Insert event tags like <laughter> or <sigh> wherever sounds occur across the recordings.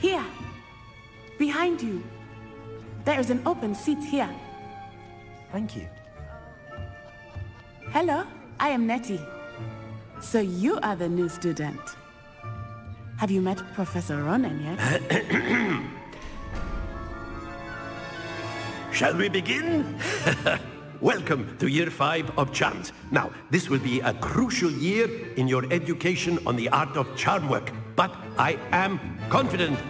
Here. Behind you. There is an open seat here. Thank you. Hello, I am Nettie. So you are the new student. Have you met Professor Ronan yet? <coughs> Shall we begin? <laughs> Welcome to year five of charms. Now, this will be a crucial year in your education on the art of charm work, but I am confident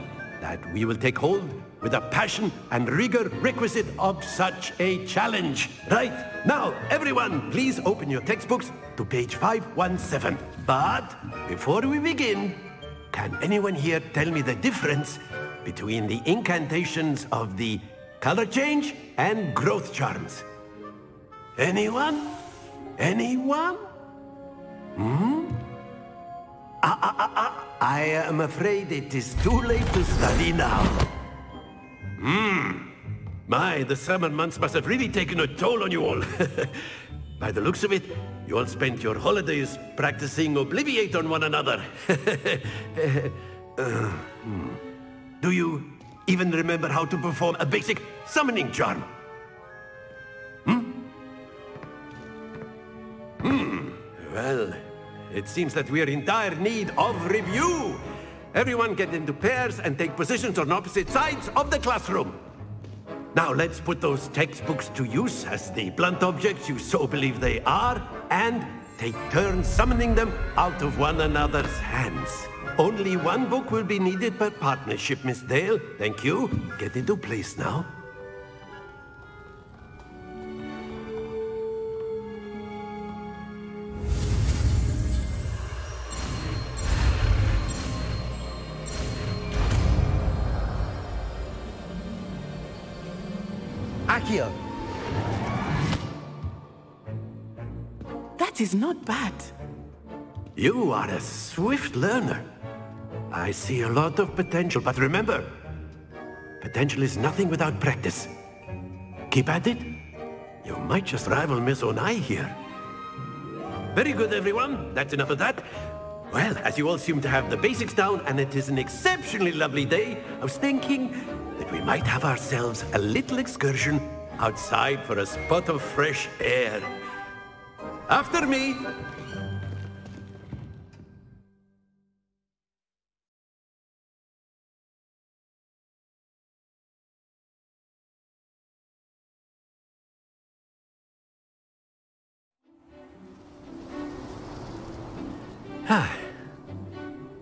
that we will take hold with the passion and rigor requisite of such a challenge. Right, now, everyone, please open your textbooks to page 517. But before we begin, can anyone here tell me the difference between the incantations of the color change and growth charms? Anyone? Anyone? Hmm? Ah, ah, ah, ah. I am afraid it is too late to study now. Hmm. My, the summer months must have really taken a toll on you all. <laughs> By the looks of it, you all spent your holidays practicing Obliviate on one another. <laughs> uh, hmm. Do you even remember how to perform a basic summoning charm? Hmm. Well, it seems that we are in dire need of review. Everyone get into pairs and take positions on opposite sides of the classroom. Now let's put those textbooks to use as the blunt objects you so believe they are, and take turns summoning them out of one another's hands. Only one book will be needed per partnership, Miss Dale. Thank you. Get into place now. Accio! That is not bad. You are a swift learner. I see a lot of potential, but remember, potential is nothing without practice. Keep at it. You might just rival Miss Onai here. Very good, everyone. That's enough of that. Well, as you all seem to have the basics down, and it is an exceptionally lovely day, I was thinking that we might have ourselves a little excursion outside for a spot of fresh air. After me!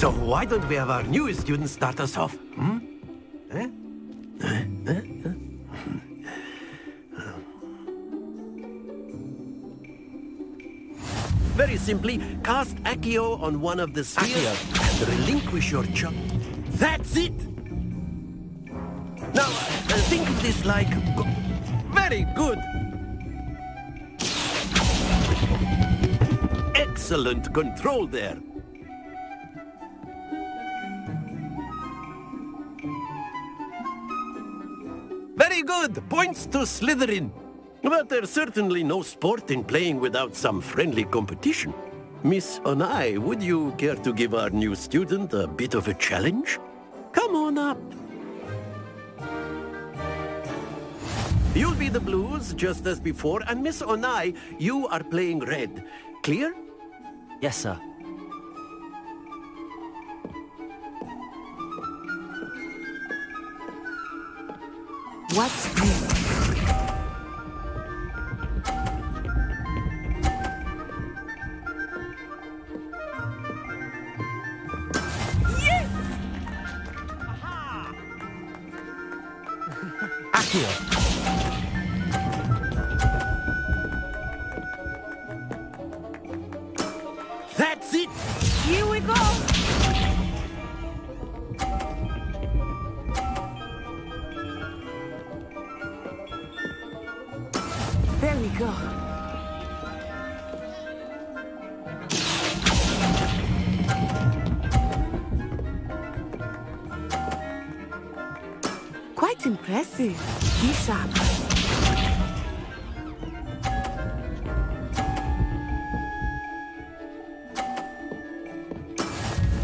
so why don't we have our newest student start us off? Hmm? Eh? Eh? Eh? Very simply, cast Accio on one of the spheres and relinquish your charm. That's it! Now, uh, think of this like... Very good! Excellent control there. Very good! Points to Slytherin. But there's certainly no sport in playing without some friendly competition. Miss Onai, would you care to give our new student a bit of a challenge? Come on up. You'll be the blues, just as before, and Miss Onai, you are playing red. Clear? Yes, sir. What's this? Accio! There we go. Quite impressive. Be sharp.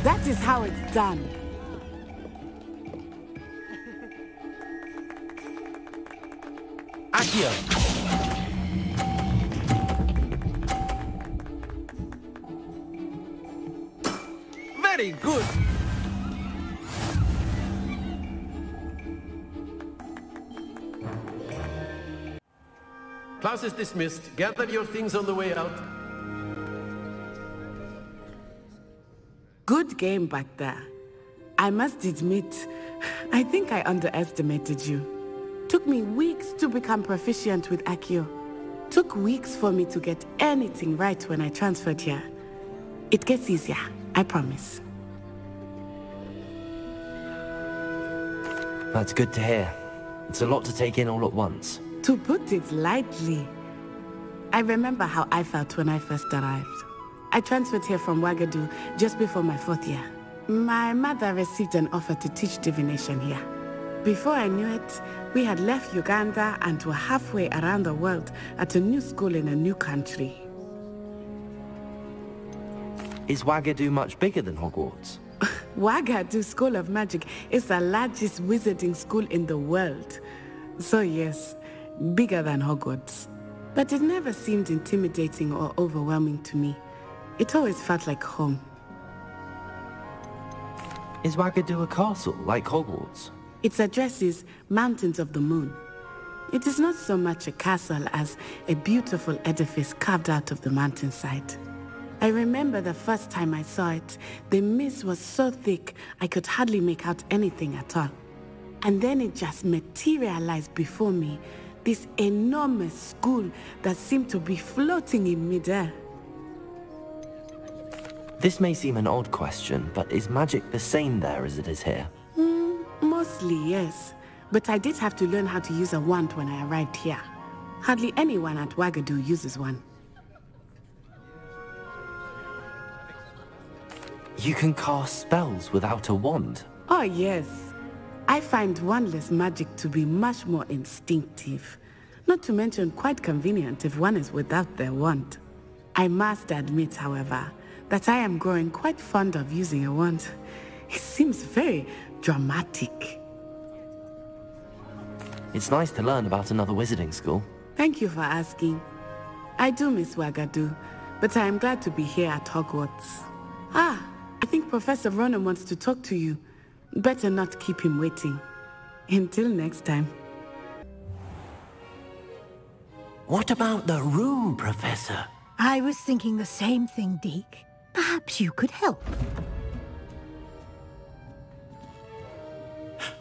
That is how it's done. Accio! Is dismissed. Gather your things on the way out. Good game back there. I must admit, I think I underestimated you. Took me weeks to become proficient with Accio. Took weeks for me to get anything right when I transferred here. It gets easier, I promise. That's good to hear. It's a lot to take in all at once. To put it lightly, I remember how I felt when I first arrived. I transferred here from Wagadu just before my fourth year. My mother received an offer to teach divination here. Before I knew it, we had left Uganda and were halfway around the world at a new school in a new country. Is Wagadu much bigger than Hogwarts? <laughs> Wagadu School of Magic is the largest wizarding school in the world. So yes, bigger than Hogwarts. But it never seemed intimidating or overwhelming to me. It always felt like home. Is Wagadu a castle, like Hogwarts? Its address is Mountains of the Moon. It is not so much a castle as a beautiful edifice carved out of the mountainside. I remember the first time I saw it, the mist was so thick I could hardly make out anything at all. And then it just materialized before me, this enormous school that seemed to be floating in midair. This may seem an odd question, but is magic the same there as it is here? Hmm, mostly, yes. But I did have to learn how to use a wand when I arrived here. Hardly anyone at Wagadu uses one. You can cast spells without a wand. Oh, yes. I find wandless magic to be much more instinctive. Not to mention quite convenient if one is without their wand. I must admit, however, that I am growing quite fond of using a wand. It seems very dramatic. It's nice to learn about another wizarding school. Thank you for asking. I do miss Wagadu, but I am glad to be here at Hogwarts. Ah, I think Professor Ronan wants to talk to you. Better not keep him waiting. Until next time. What about the room, Professor? I was thinking the same thing, Deek. Perhaps you could help.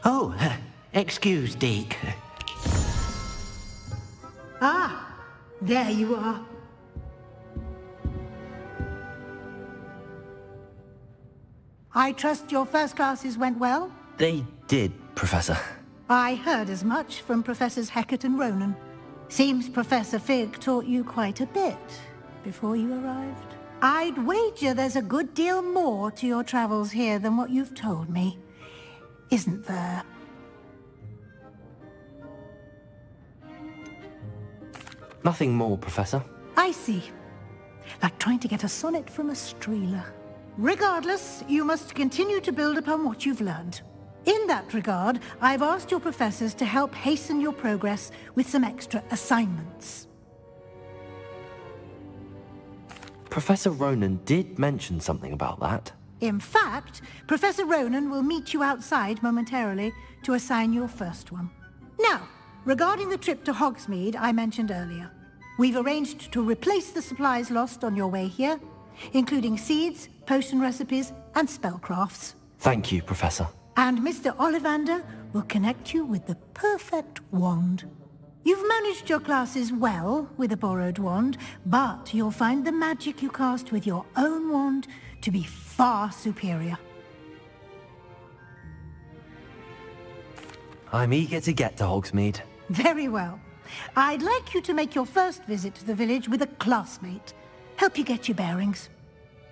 Oh, uh, <laughs> excuse, Deek. Ah, there you are. I trust your first classes went well? They did, Professor. I heard as much from Professors Hecat and Ronan. Seems Professor Fig taught you quite a bit before you arrived. I'd wager there's a good deal more to your travels here than what you've told me. Isn't there? Nothing more, Professor. I see. Like trying to get a sonnet from a streeler. Regardless, you must continue to build upon what you've learned. In that regard, I've asked your professors to help hasten your progress with some extra assignments. Professor Ronan did mention something about that. In fact, Professor Ronan will meet you outside momentarily to assign your first one. Now, regarding the trip to Hogsmeade I mentioned earlier, we've arranged to replace the supplies lost on your way here, including seeds, potion recipes, and spellcrafts. Thank you, Professor. And Mr. Ollivander will connect you with the perfect wand. You've managed your classes well with a borrowed wand, but you'll find the magic you cast with your own wand to be far superior. I'm eager to get to Hogsmeade. Very well. I'd like you to make your first visit to the village with a classmate. Help you get your bearings.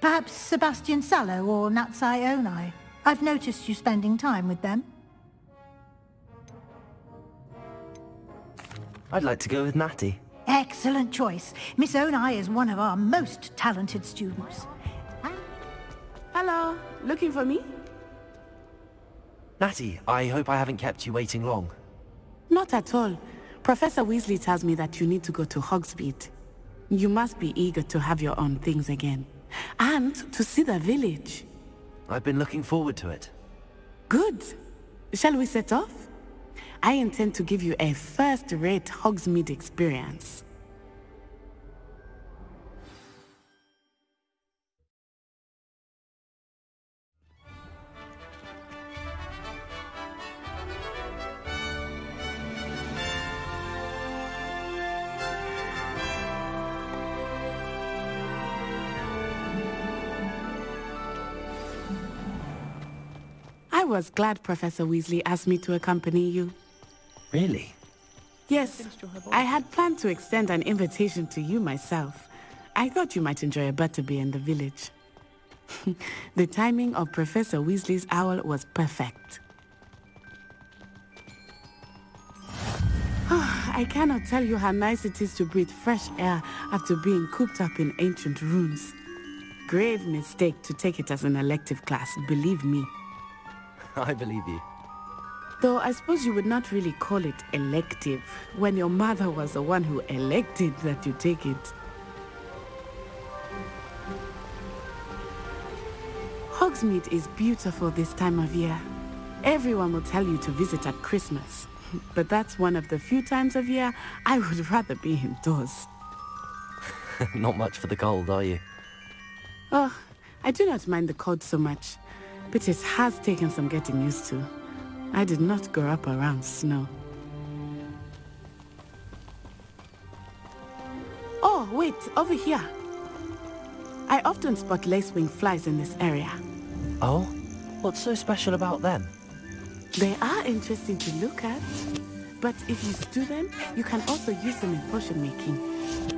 Perhaps Sebastian Sallow or Natsai Onai. I've noticed you spending time with them. I'd like to go with Natty. Excellent choice. Miss Onai is one of our most talented students. Hello, looking for me? Natty, I hope I haven't kept you waiting long. Not at all. Professor Weasley tells me that you need to go to Hogsmeade. You must be eager to have your own things again. And to see the village. I've been looking forward to it. Good. Shall we set off? I intend to give you a first-rate Hogsmeade experience. Was glad Professor Weasley asked me to accompany you. Really? Yes, I had planned to extend an invitation to you myself. I thought you might enjoy a butterbeer in the village. <laughs> the timing of Professor Weasley's owl was perfect. <sighs> I cannot tell you how nice it is to breathe fresh air after being cooped up in ancient rooms. Grave mistake to take it as an elective class, believe me. <laughs> I believe you. Though I suppose you would not really call it elective when your mother was the one who elected that you take it. Hogsmeade is beautiful this time of year. Everyone will tell you to visit at Christmas. <laughs> But that's one of the few times of year I would <laughs> rather be indoors. Not much for the cold, are you? Oh, I do not mind the cold so much, but it has taken some getting used to. I did not grow up around snow. Oh, wait, over here. I often spot lacewing flies in this area. Oh? What's so special about them? They are interesting to look at. But if you stew them, you can also use them in potion making.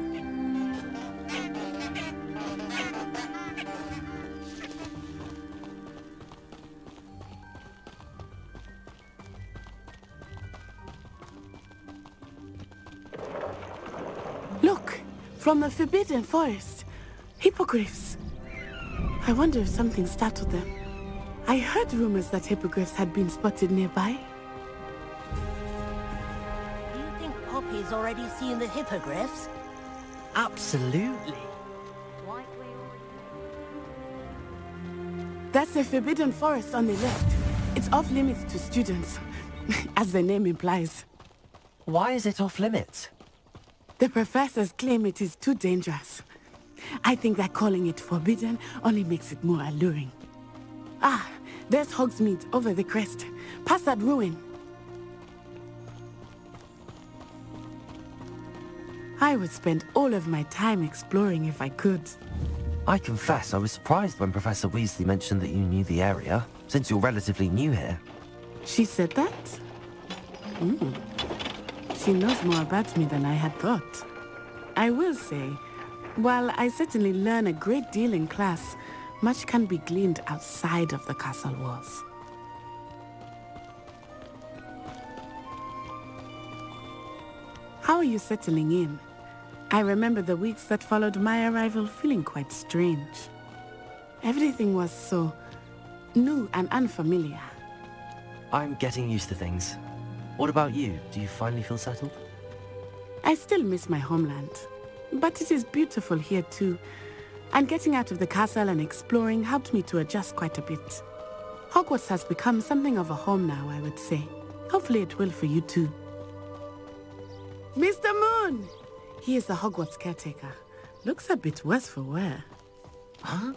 From the Forbidden Forest. Hippogriffs. I wonder if something startled them. I heard rumors that hippogriffs had been spotted nearby. Do you think Poppy's already seen the hippogriffs? Absolutely. That's the Forbidden Forest on the left. It's off limits to students, <laughs> as the name implies. Why is it off limits? The professors claim it is too dangerous. I think that calling it forbidden only makes it more alluring. Ah, there's Hogsmeade over the crest. Past that ruin. I would spend all of my time exploring if I could. I confess I was surprised when Professor Weasley mentioned that you knew the area, since you're relatively new here. She said that? Hmm. She knows more about me than I had thought. I will say, while I certainly learn a great deal in class, much can be gleaned outside of the castle walls. How are you settling in? I remember the weeks that followed my arrival feeling quite strange. Everything was so new and unfamiliar. I'm getting used to things. What about you? Do you finally feel settled? I still miss my homeland, but it is beautiful here too. And getting out of the castle and exploring helped me to adjust quite a bit. Hogwarts has become something of a home now, I would say. Hopefully it will for you too. Mr. Moon! He is the Hogwarts caretaker. Looks a bit worse for wear. Huh?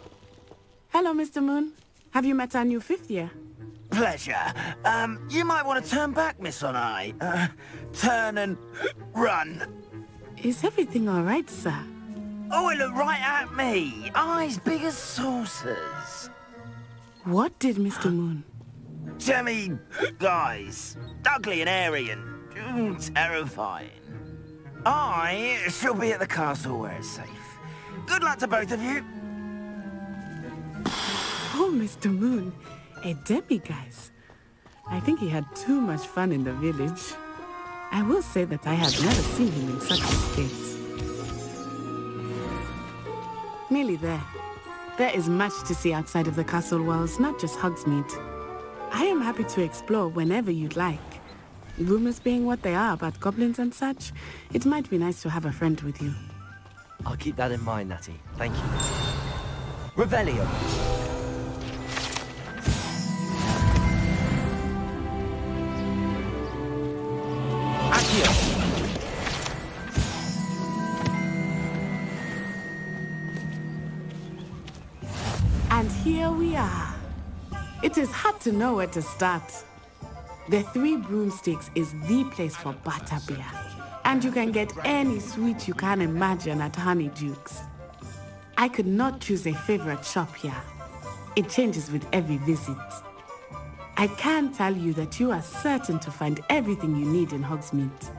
Hello, Mr. Moon. Have you met our new fifth year? Pleasure. Um, you might want to turn back, Miss Onai. Uh, turn and run. Is everything all right, sir? Oh, it looked right at me. Eyes big as saucers. What did Mr. Moon? Jemmy, guys, ugly and airy and mm, terrifying. I shall be at the castle where it's safe. Good luck to both of you. Oh, Mr. Moon, a demiguise. I think he had too much fun in the village. I will say that I have never seen him in such a state. Merely there. There is much to see outside of the castle walls, not just Hogsmeade. I am happy to explore whenever you'd like. Rumors being what they are about goblins and such, it might be nice to have a friend with you. I'll keep that in mind, Natty. Thank you. Revelio. To know where to start. The Three Broomsticks is the place for butterbeer. And you can get any sweet you can imagine at Honeydukes. I could not choose a favorite shop here. It changes with every visit. I can tell you that you are certain to find everything you need in Hogsmeade.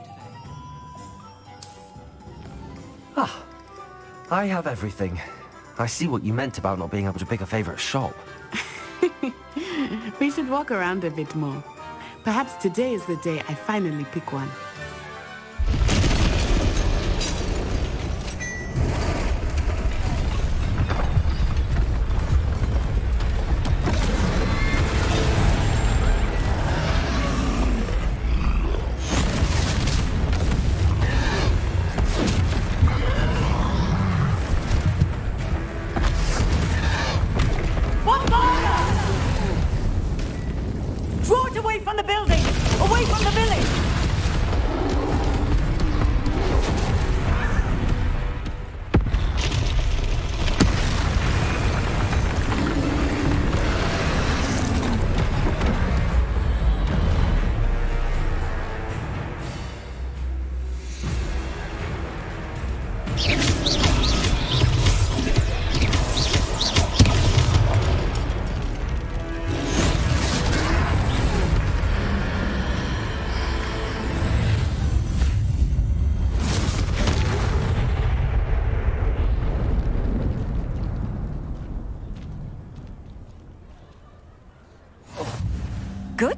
Ah, I have everything. I see what you meant about not being able to pick a favorite shop. <laughs> We should walk around a bit more. Perhaps today is the day I finally pick one.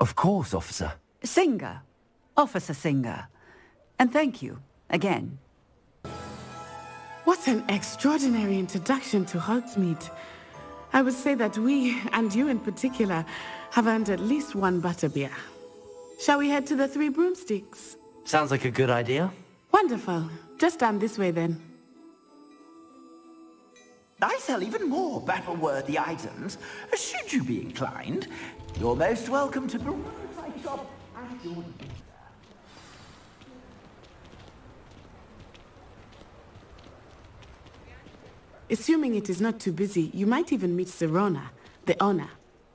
Of course, officer. Singer. Officer Singer. And thank you, again. What an extraordinary introduction to Hogsmeade. I would say that we, and you in particular, have earned at least one butterbeer. Shall we head to the Three Broomsticks? Sounds like a good idea. Wonderful. Just down this way then. I sell even more battle-worthy items. Should you be inclined, you're most welcome to peruse my shop at your. Assuming it is not too busy, you might even meet Sirona, the owner.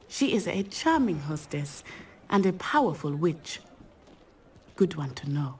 She is a charming hostess and a powerful witch. Good one to know.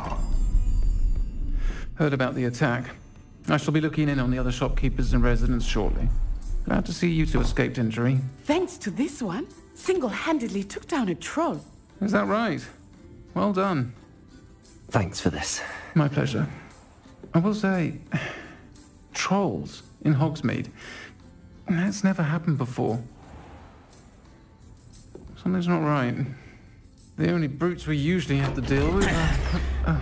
Heard about the attack. I shall be looking in on the other shopkeepers and residents shortly. Glad to see you two escaped injury. Thanks to this one, single-handedly took down a troll. Is that right? Well done. Thanks for this. My pleasure. I will say, trolls in Hogsmeade. That's never happened before. Something's not right. The only brutes we usually have to deal with are... Uh,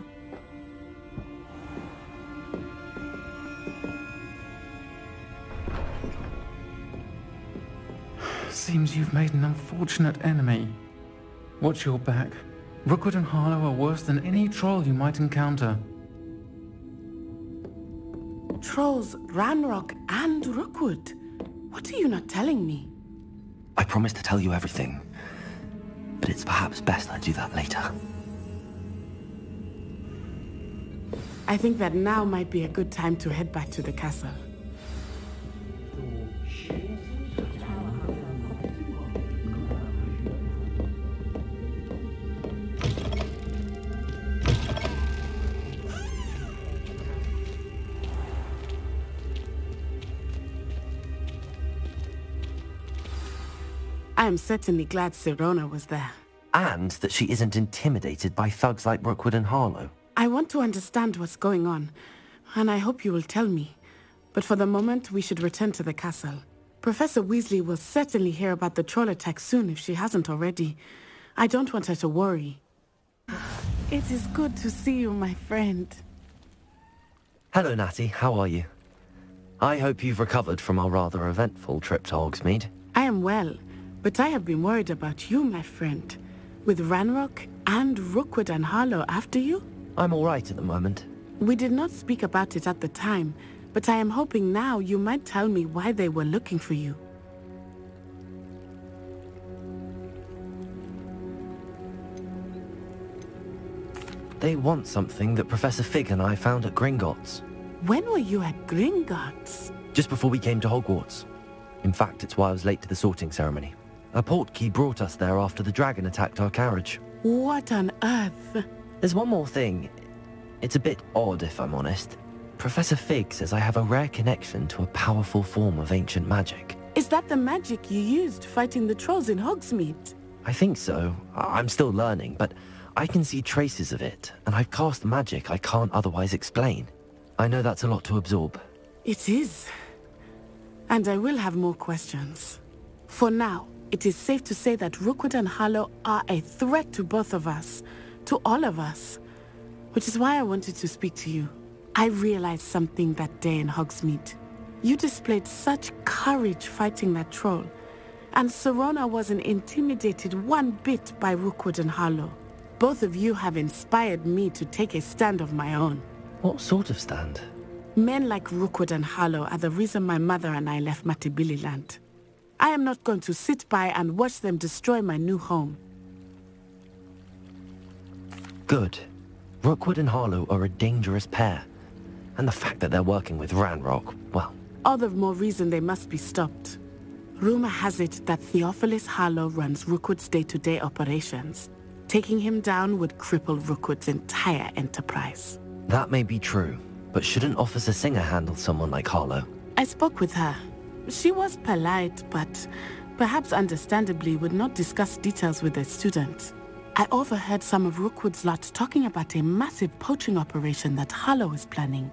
Seems you've made an unfortunate enemy. Watch your back. Rookwood and Harlow are worse than any troll you might encounter. Trolls, Ranrock, and Rookwood. What are you not telling me? I promise to tell you everything. But it's perhaps best I do that later. I think that now might be a good time to head back to the castle. I am certainly glad Sirona was there. And that she isn't intimidated by thugs like Rookwood and Harlow. I want to understand what's going on, and I hope you will tell me. But for the moment, we should return to the castle. Professor Weasley will certainly hear about the troll attack soon if she hasn't already. I don't want her to worry. It is good to see you, my friend. Hello, Natty. How are you? I hope you've recovered from our rather eventful trip to Hogsmeade. I am well, but I have been worried about you, my friend. With Ranrock and Rookwood and Harlow after you? I'm all right at the moment. We did not speak about it at the time, but I am hoping now you might tell me why they were looking for you. They want something that Professor Fig and I found at Gringotts. When were you at Gringotts? Just before we came to Hogwarts. In fact, it's why I was late to the sorting ceremony. A portkey brought us there after the dragon attacked our carriage. What on earth? There's one more thing. It's a bit odd, if I'm honest. Professor Fig says I have a rare connection to a powerful form of ancient magic. Is that the magic you used fighting the trolls in Hogsmeade? I think so. I- I'm still learning, but I can see traces of it, and I've cast magic I can't otherwise explain. I know that's a lot to absorb. It is. And I will have more questions. For now, it is safe to say that Rookwood and Harlow are a threat to both of us, to all of us. Which is why I wanted to speak to you. I realized something that day in Hogsmeade. You displayed such courage fighting that troll, and Sirona wasn't intimidated one bit by Rookwood and Harlow. Both of you have inspired me to take a stand of my own. What sort of stand? Men like Rookwood and Harlow are the reason my mother and I left Matabeleland. I am not going to sit by and watch them destroy my new home. Good. Rookwood and Harlow are a dangerous pair. And the fact that they're working with Ranrock, well, All the more reason they must be stopped. Rumor has it that Theophilus Harlow runs Rookwood's day-to-day operations. Taking him down would cripple Rookwood's entire enterprise. that may be true. But shouldn't Officer Singer handle someone like Harlow? I spoke with her. She was polite, but perhaps understandably would not discuss details with a student. I overheard some of Rookwood's lot talking about a massive poaching operation that Harlow is planning.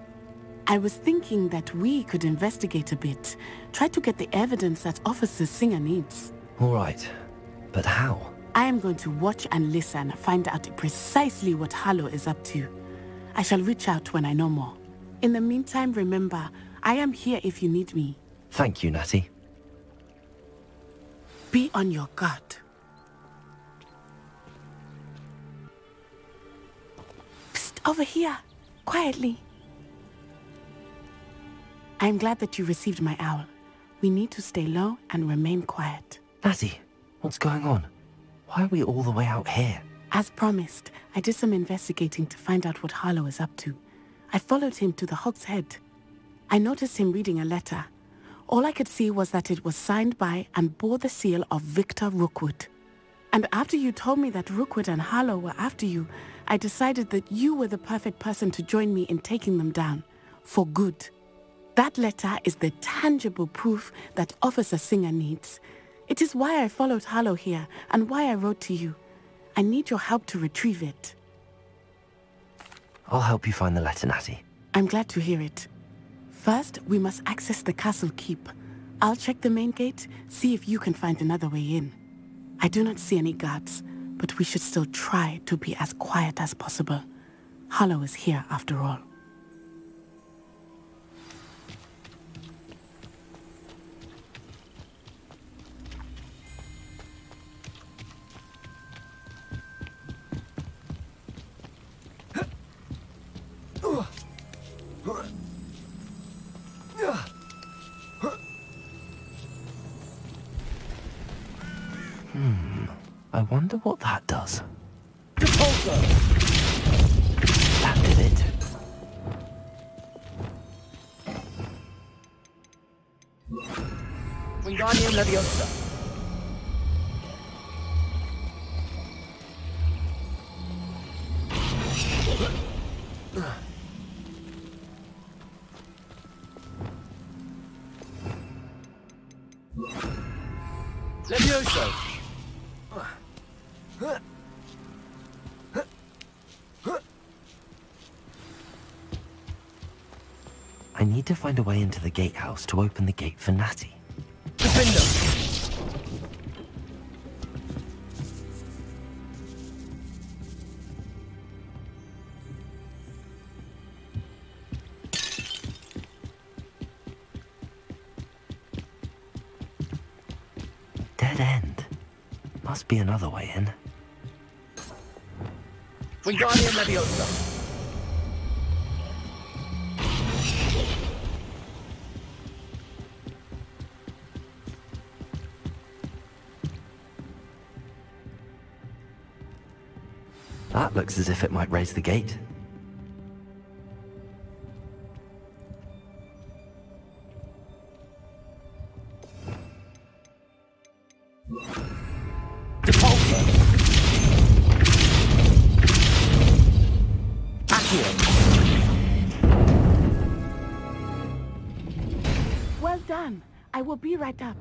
I was thinking that we could investigate a bit, try to get the evidence that Officer Singer needs. All right. But how? I am going to watch and listen, find out precisely what Harlow is up to. I shall reach out when I know more. In the meantime, remember, I am here if you need me. Thank you, Natty. Be on your guard. Psst, over here. Quietly. I am glad that you received my owl. We need to stay low and remain quiet. Natty, what's going on? Why are we all the way out here? As promised, I did some investigating to find out what Harlow is up to. I followed him to the Hog's Head. I noticed him reading a letter. All I could see was that it was signed by and bore the seal of Victor Rookwood. And after you told me that Rookwood and Harlow were after you, I decided that you were the perfect person to join me in taking them down. For good. That letter is the tangible proof that Officer Singer needs. It is why I followed Harlow here and why I wrote to you. I need your help to retrieve it. I'll help you find the letter, Natty. I'm glad to hear it. First, we must access the castle keep. I'll check the main gate, see if you can find another way in. I do not see any guards, but we should still try to be as quiet as possible. Harlow is here after all. Wonder what that does. Repulsor! That did it. Wingardium Leviosa. Find a way into the gatehouse to open the gate for Natty. if it might raise the gate. Well done. I will be right up.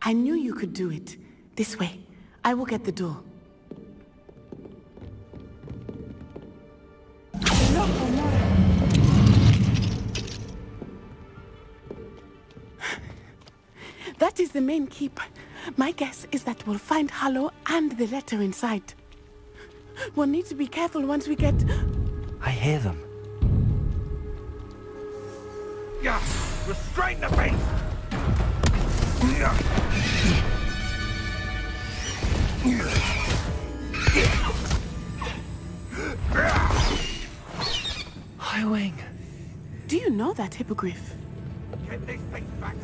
I knew you could do it. This way. I will get the door. Main keep. My guess is that we'll find Harlow and the letter inside. We'll need to be careful once we get... I hear them. Yeah, restrain the beast! Highwing. Do you know that hippogriff? Get this thing back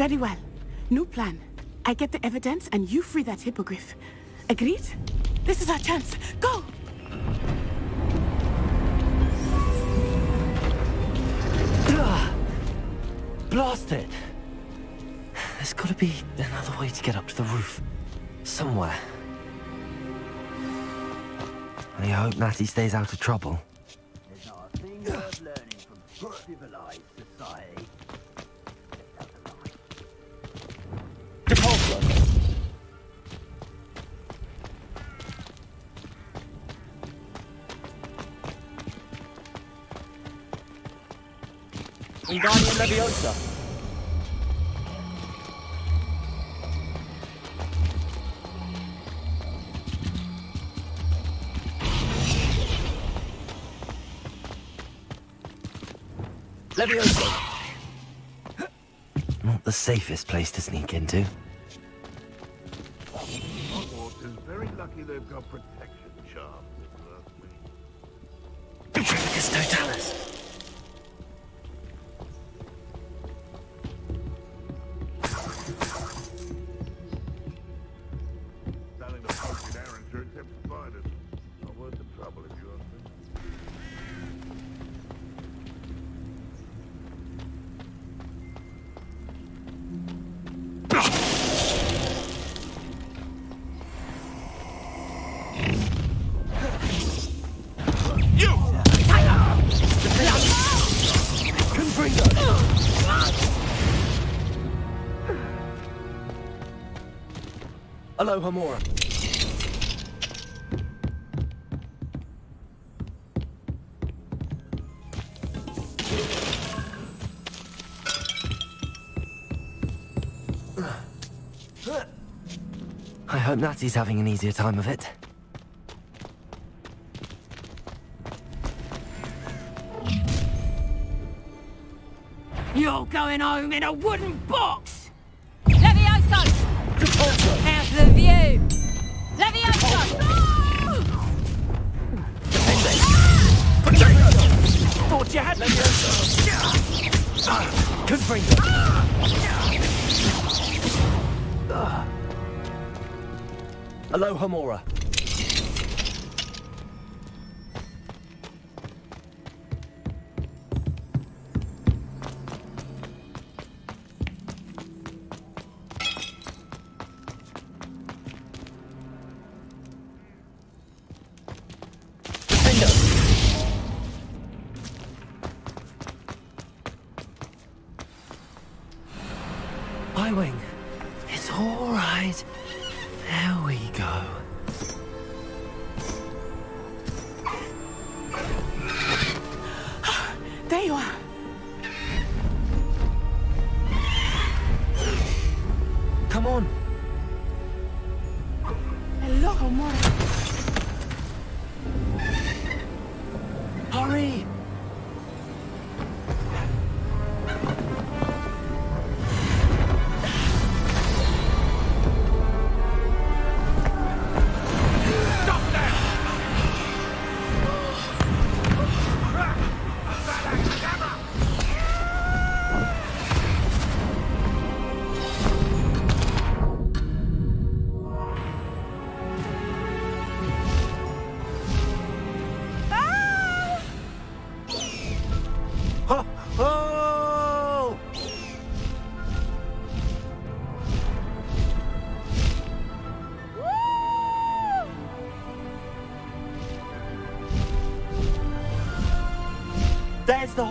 Very well. New plan. I get the evidence and you free that hippogriff. Agreed? This is our chance. Go! Ugh. Blast it! There's gotta be another way to get up to the roof. Somewhere. I hope Natty stays out of trouble. there's not a thing worth learning Depulso! Wingardium Leviosa! Leviosa! Not the safest place to sneak into. Hogwarts is very lucky they've got protection Alohomora! I hope Natty's having an easier time of it. You're going home in a wooden box! Thought you had Alohomora! Highwing.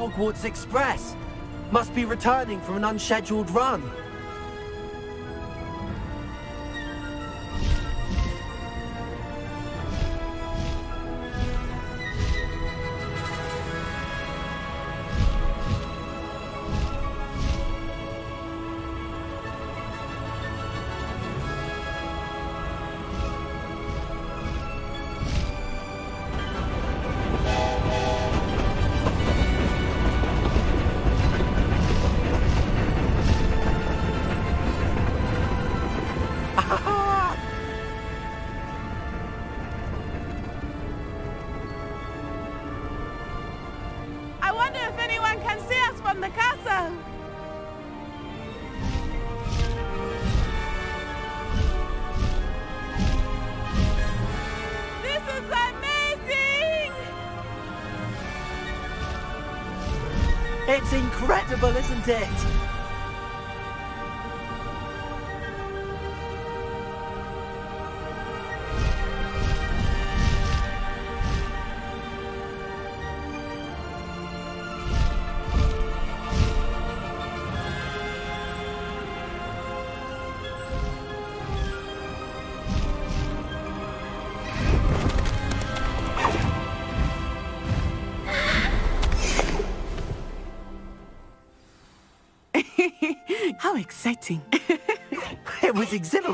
Hogwarts Express? Must be returning from an unscheduled run. The castle. It's incredible, isn't it?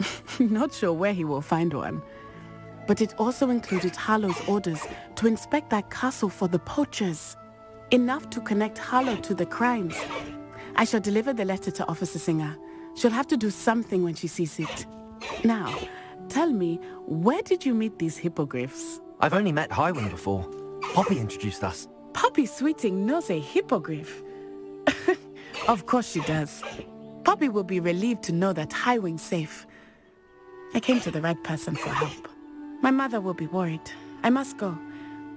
<laughs> not sure where he will find one. But it also included Harlow's orders to inspect that castle for the poachers. Enough to connect Harlow to the crimes. I shall deliver the letter to Officer Singer. She'll have to do something when she sees it. Now, tell me, where did you meet these hippogriffs? I've only met Highwing before. Poppy introduced us. Poppy Sweeting knows a hippogriff. <laughs> of course she does. Poppy will be relieved to know that Highwing's safe. I came to the right person for help. My mother will be worried. I must go.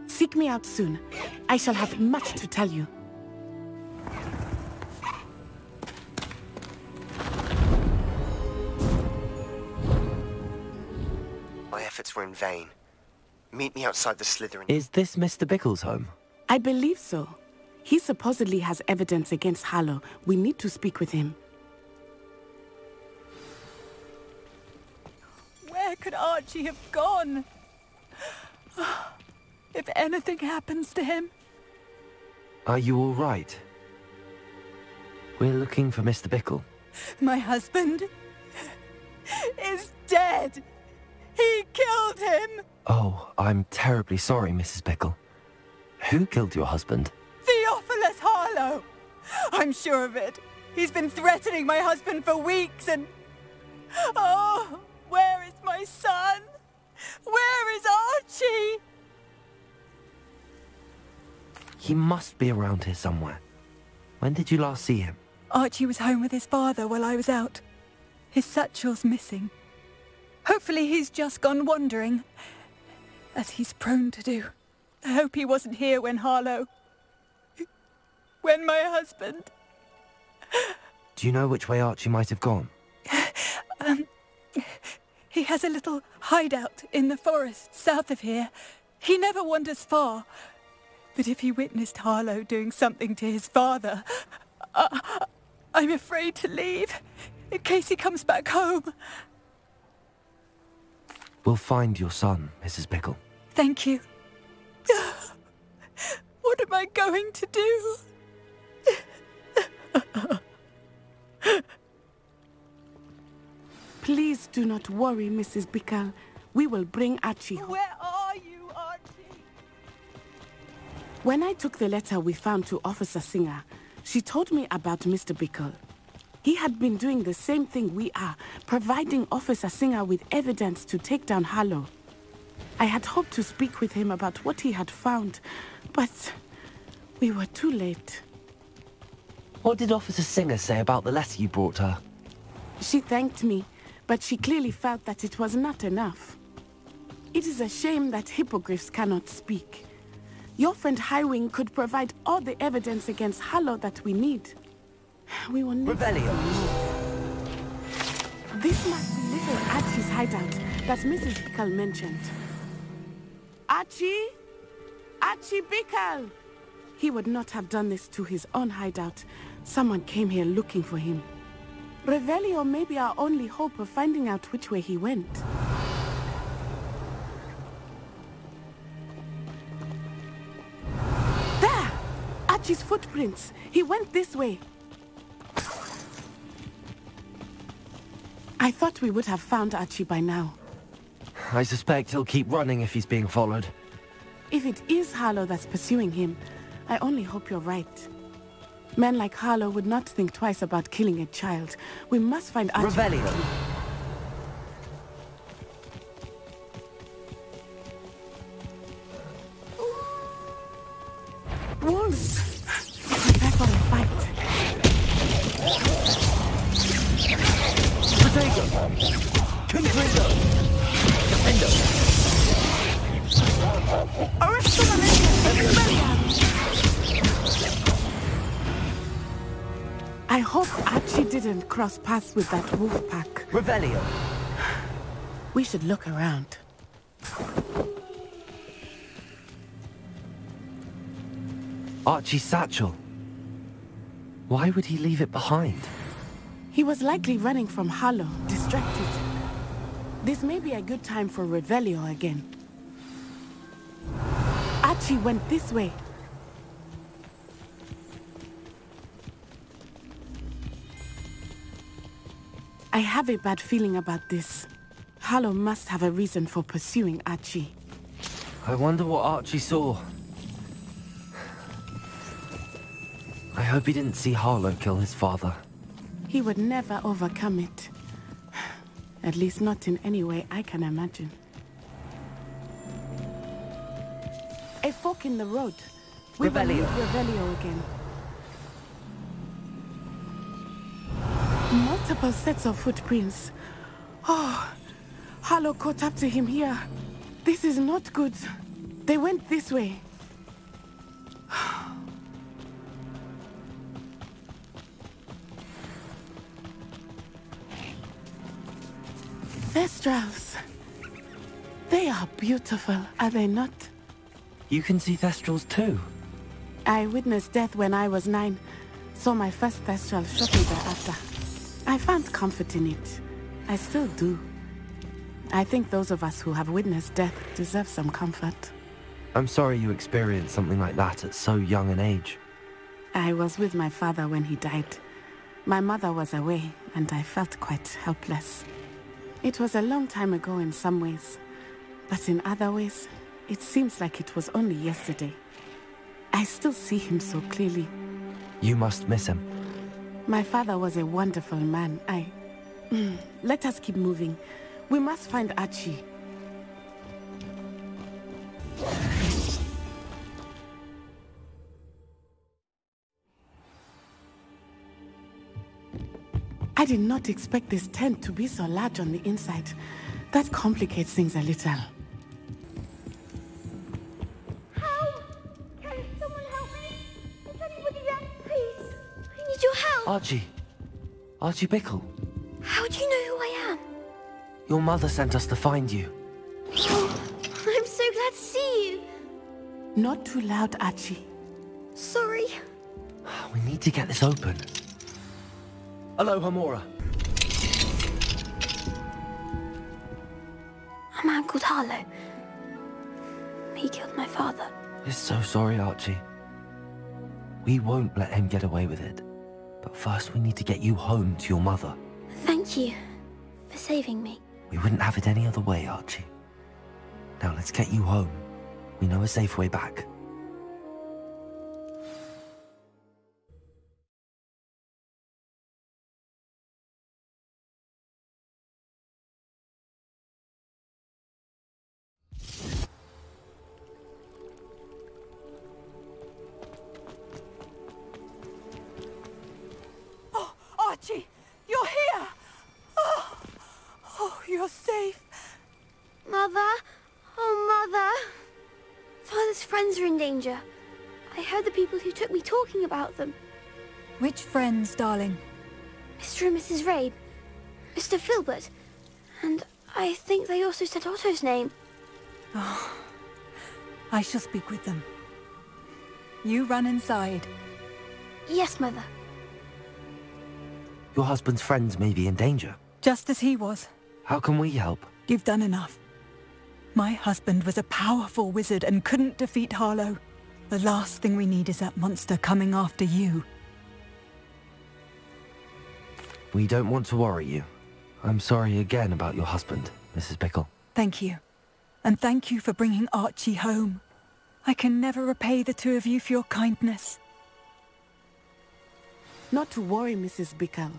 Seek me out soon. I shall have much to tell you. My efforts were in vain. Meet me outside the Slytherin. Is this Mr. Bickle's home? I believe so. He supposedly has evidence against Harlow. We need to speak with him. Where could Archie have gone? <sighs> If anything happens to him, Are you all right? We're looking for Mr. Bickle. my husband is dead. He killed him. Oh, I'm terribly sorry, Mrs. Bickle. Who killed your husband? Theophilus Harlow. I'm sure of it. He's been threatening my husband for weeks and... Oh, where is my son? Where is Archie? He must be around here somewhere. When did you last see him? Archie was home with his father while I was out. His satchel's missing. Hopefully he's just gone wandering, as he's prone to do. I hope he wasn't here when Harlow... When my husband... Do you know which way Archie might have gone? <sighs> Um, he has a little hideout in the forest south of here. He never wanders far. But if he witnessed Harlow doing something to his father, I, I'm afraid to leave in case he comes back home. We'll find your son, Mrs. Bickle. Thank you. What am I going to do? <laughs> Please do not worry, Mrs. Bickle. We will bring Archie home. Where are you, Archie? When I took the letter we found to Officer Singer, she told me about Mr. Bickle. He had been doing the same thing we are, providing Officer Singer with evidence to take down Harlow. I had hoped to speak with him about what he had found, but we were too late. What did Officer Singer say about the letter you brought her? She thanked me, but she clearly felt that it was not enough. It is a shame that hippogriffs cannot speak. Your friend Highwing could provide all the evidence against Harlow that we need. We will need... Revelio. This must be little Archie's hideout that Mrs. Bickle mentioned. Archie? Archie Bickle! He would not have done this to his own hideout. Someone came here looking for him. Revelio may be our only hope of finding out which way he went. There! Archie's footprints. He went this way. I thought we would have found Archie by now. I suspect he'll keep running if he's being followed. If it is Harlow that's pursuing him, I only hope you're right. Men like Harlow would not think twice about killing a child. We must find Archie. With that wolf pack. Revelio. We should look around. Archie's satchel. Why would he leave it behind? He was likely running from Harlow, distracted. This may be a good time for Revelio again. Archie went this way. I have a bad feeling about this. Harlow must have a reason for pursuing Archie. I wonder what Archie saw. I hope he didn't see Harlow kill his father. He would never overcome it. <sighs> At least not in any way I can imagine. A fork in the road. We will Revelio. meet Revelio again. Multiple sets of footprints. Oh, Harlow caught up to him here. This is not good. They went this way. Thestrals. They are beautiful, are they not? You can see Thestrals too. I witnessed death when I was nine. Saw my first Thestral shortly thereafter. I found comfort in it. I still do. I think those of us who have witnessed death deserve some comfort. I'm sorry you experienced something like that at so young an age. I was with my father when he died. My mother was away, and I felt quite helpless. It was a long time ago in some ways, but in other ways, it seems like it was only yesterday. I still see him so clearly. You must miss him. My father was a wonderful man. I... Mm, Let us keep moving. We must find Archie. I did not expect this tent to be so large on the inside. That complicates things a little. Archie. Archie Bickle. How do you know who I am? Your mother sent us to find you. Oh, I'm so glad to see you. Not too loud, Archie. Sorry. We need to get this open. Alohomora. A man called Harlow. He killed my father. We're so sorry, Archie. We won't let him get away with it. But first we need to get you home to your mother. Thank you for saving me. We wouldn't have it any other way, Archie. Now let's get you home. We know a safe way back. Darling? Mr. and Mrs. Rabe. Mr. Filbert. And I think they also said Otto's name. Oh, I shall speak with them. You run inside. Yes, Mother. Your husband's friends may be in danger. Just as he was. How can we help? You've done enough. My husband was a powerful wizard and couldn't defeat Harlow. The last thing we need is that monster coming after you. We don't want to worry you. I'm sorry again about your husband, Mrs. Bickle. Thank you. And thank you for bringing Archie home. I can never repay the two of you for your kindness. Not to worry, Mrs. Bickle.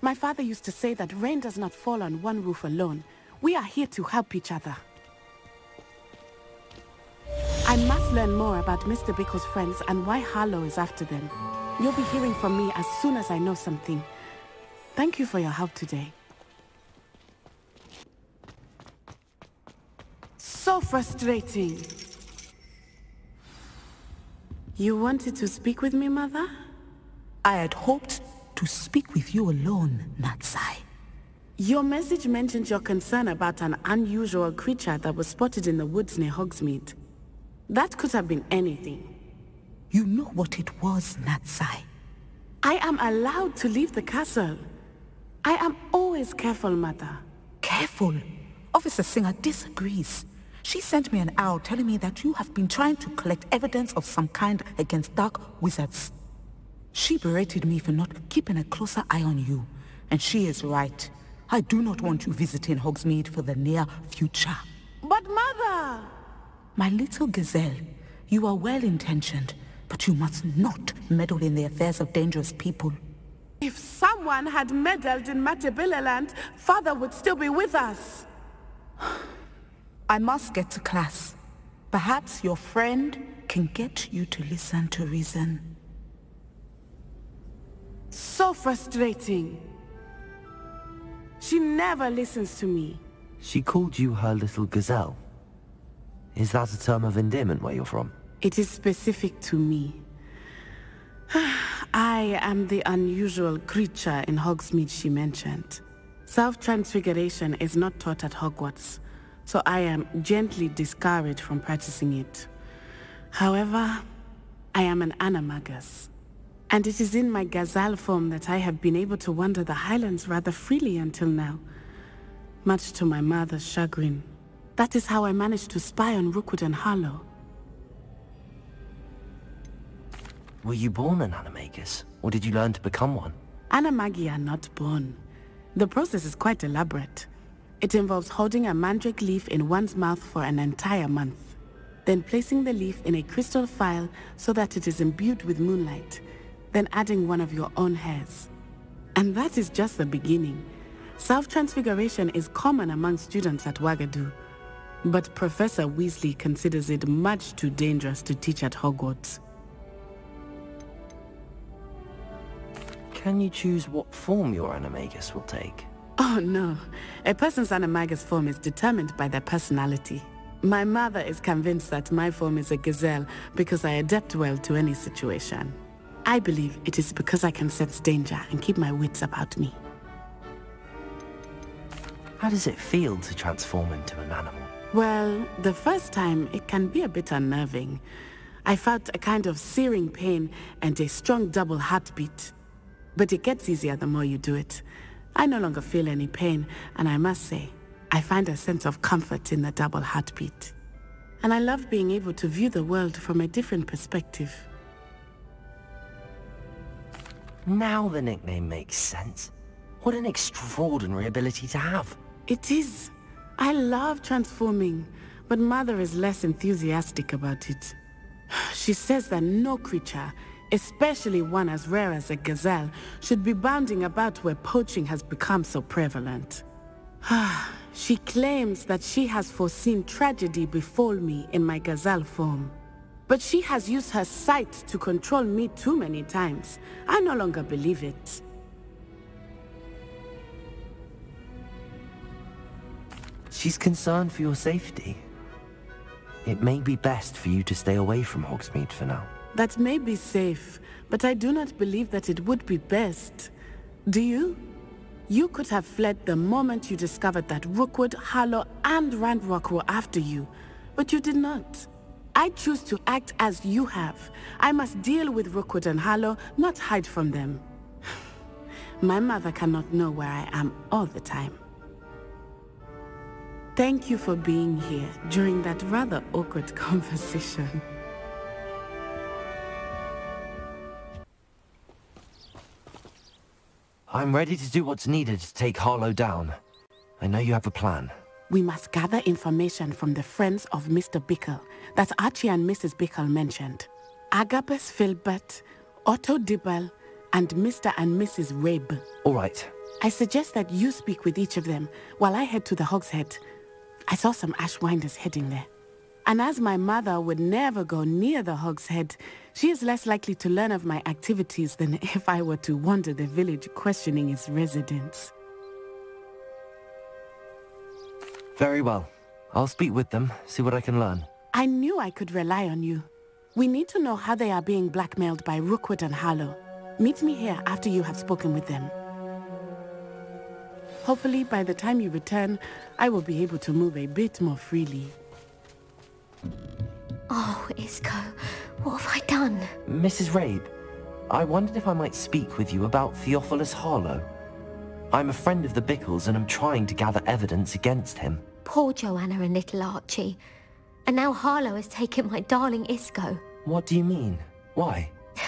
My father used to say that rain does not fall on one roof alone. We are here to help each other. I must learn more about Mr. Bickle's friends and why Harlow is after them. You'll be hearing from me as soon as I know something. Thank you for your help today. So frustrating. You wanted to speak with me, Mother? I had hoped to speak with you alone, Natsai. Your message mentioned your concern about an unusual creature that was spotted in the woods near Hogsmeade. That could have been anything. You know what it was, Natsai. I am allowed to leave the castle. I am always careful, Mother. Careful? Officer Singer disagrees. She sent me an owl telling me that you have been trying to collect evidence of some kind against dark wizards. She berated me for not keeping a closer eye on you. And she is right. I do not want you visiting Hogsmeade for the near future. But Mother! My little gazelle, you are well-intentioned, but you must not meddle in the affairs of dangerous people. If someone had meddled in Matabeleland, Father would still be with us. I must get to class. Perhaps your friend can get you to listen to reason. So frustrating. She never listens to me. She called you her little gazelle. Is that a term of endearment where you're from? It is specific to me. <sighs> I am the unusual creature in Hogsmeade she mentioned. Self-transfiguration is not taught at Hogwarts, so I am gently discouraged from practicing it. However, I am an animagus, and it is in my gazelle form that I have been able to wander the highlands rather freely until now, much to my mother's chagrin. That is how I managed to spy on Rookwood and Harlow. Were you born an animagus, or did you learn to become one? Animagi are not born. The process is quite elaborate. It involves holding a mandrake leaf in one's mouth for an entire month, then placing the leaf in a crystal phial so that it is imbued with moonlight, then adding one of your own hairs. And that is just the beginning. Self-transfiguration is common among students at Wagadu, but Professor Weasley considers it much too dangerous to teach at Hogwarts. Can you choose what form your animagus will take? Oh no, a person's animagus form is determined by their personality. My mother is convinced that my form is a gazelle because I adapt well to any situation. I believe it is because I can sense danger and keep my wits about me. How does it feel to transform into an animal? Well, the first time it can be a bit unnerving. I felt a kind of searing pain and a strong double heartbeat. But it gets easier the more you do it. I no longer feel any pain, and I must say, I find a sense of comfort in the double heartbeat. And I love being able to view the world from a different perspective. Now the nickname makes sense. What an extraordinary ability to have. It is. I love transforming, but Mother is less enthusiastic about it. <sighs> She says that no creature, especially one as rare as a gazelle, should be bounding about where poaching has become so prevalent. Ah, she claims that she has foreseen tragedy befall me in my gazelle form. But she has used her sight to control me too many times. I no longer believe it. She's concerned for your safety. It may be best for you to stay away from Hogsmeade for now. That may be safe, but I do not believe that it would be best. Do you? You could have fled the moment you discovered that Rookwood, Harlow, and Ranrock were after you, but you did not. I choose to act as you have. I must deal with Rookwood and Harlow, not hide from them. <sighs> My mother cannot know where I am all the time. Thank you for being here during that rather awkward <laughs> conversation. I'm ready to do what's needed to take Harlow down. I know you have a plan. We must gather information from the friends of Mr. Bickle that Archie and Mrs. Bickle mentioned. Agabus Filbert, Otto Dibble, and Mr. and Mrs. Rabe. All right. I suggest that you speak with each of them while I head to the Hogshead. I saw some Ashwinders heading there. And as my mother would never go near the Hogshead, she is less likely to learn of my activities than <laughs> if I were to wander the village questioning its residents. Very well. I'll speak with them, see what I can learn. I knew I could rely on you. We need to know how they are being blackmailed by Rookwood and Harlow. Meet me here after you have spoken with them. Hopefully, by the time you return, I will be able to move a bit more freely. Oh, Isco, what have I done? Mrs. Rabe, I wondered if I might speak with you about Theophilus Harlow. I'm a friend of the Bickles and I'm trying to gather evidence against him. Poor Joanna and little Archie. And now Harlow has taken my darling Isco. What do you mean? Why? <sighs>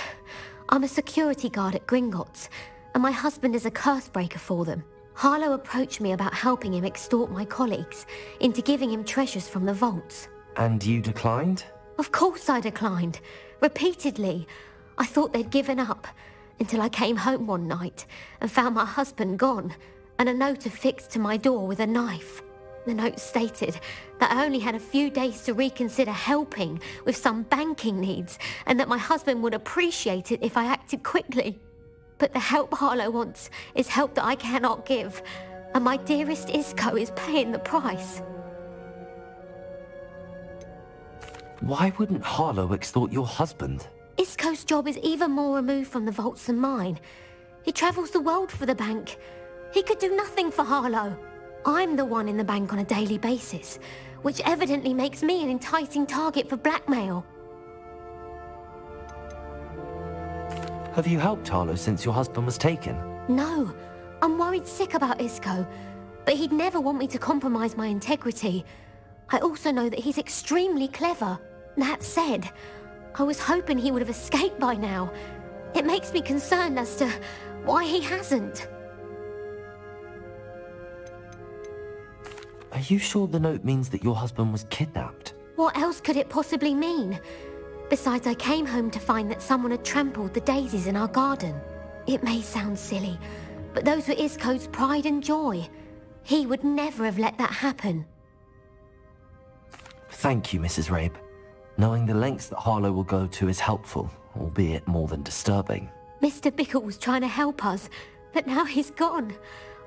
I'm a security guard at Gringotts, and my husband is a curse breaker for them. Harlow approached me about helping him extort my colleagues into giving him treasures from the vaults. And you declined? Of course I declined. Repeatedly. I thought they'd given up, until I came home one night and found my husband gone, and a note affixed to my door with a knife. The note stated that I only had a few days to reconsider helping with some banking needs, and that my husband would appreciate it if I acted quickly. But the help Harlow wants is help that I cannot give, and my dearest Isco is paying the price. Why wouldn't Harlow extort your husband? Isco's job is even more removed from the vaults than mine. He travels the world for the bank. He could do nothing for Harlow. I'm the one in the bank on a daily basis, which evidently makes me an enticing target for blackmail. Have you helped Harlow since your husband was taken? No. I'm worried sick about Isco, but he'd never want me to compromise my integrity. I also know that he's extremely clever. That said, I was hoping he would have escaped by now. It makes me concerned as to why he hasn't. Are you sure the note means that your husband was kidnapped? What else could it possibly mean? Besides, I came home to find that someone had trampled the daisies in our garden. It may sound silly, but those were Isco's pride and joy. He would never have let that happen. Thank you, Mrs. Rabe. Knowing the lengths that Harlow will go to is helpful, albeit more than disturbing. Mr. Bickle was trying to help us, but now he's gone.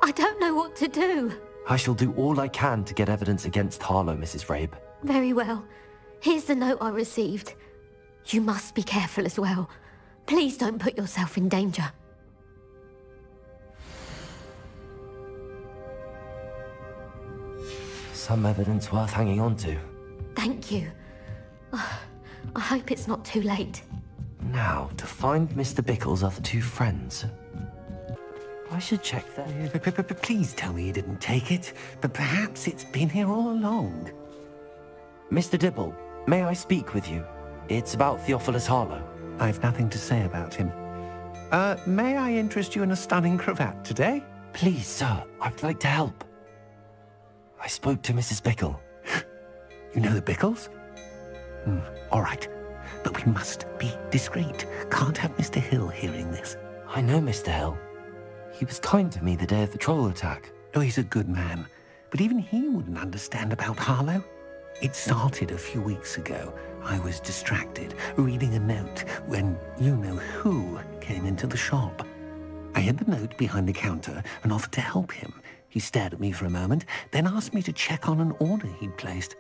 I don't know what to do. I shall do all I can to get evidence against Harlow, Mrs. Rabe. Very well. Here's the note I received. You must be careful as well. Please don't put yourself in danger. Some evidence worth hanging on to. Thank you. I hope it's not too late. Now, to find Mr. Bickle's other two friends. I should check that. Please tell me you didn't take it, but perhaps it's been here all along. Mr. Dibble, may I speak with you? It's about Theophilus Harlow. I've nothing to say about him. Uh, may I interest you in a stunning cravat today? Please, sir, I'd like to help. I spoke to Mrs. Bickle. you know the Bickles? Mm, all right, but we must be discreet. Can't have Mr. Hill hearing this. I know Mr. Hill. He was kind to me the day of the troll attack. Oh, he's a good man. But even he wouldn't understand about Harlow. It started a few weeks ago. I was distracted, reading a note, when you-know-who came into the shop. I hid the note behind the counter and offered to help him. He stared at me for a moment, then asked me to check on an order he'd placed.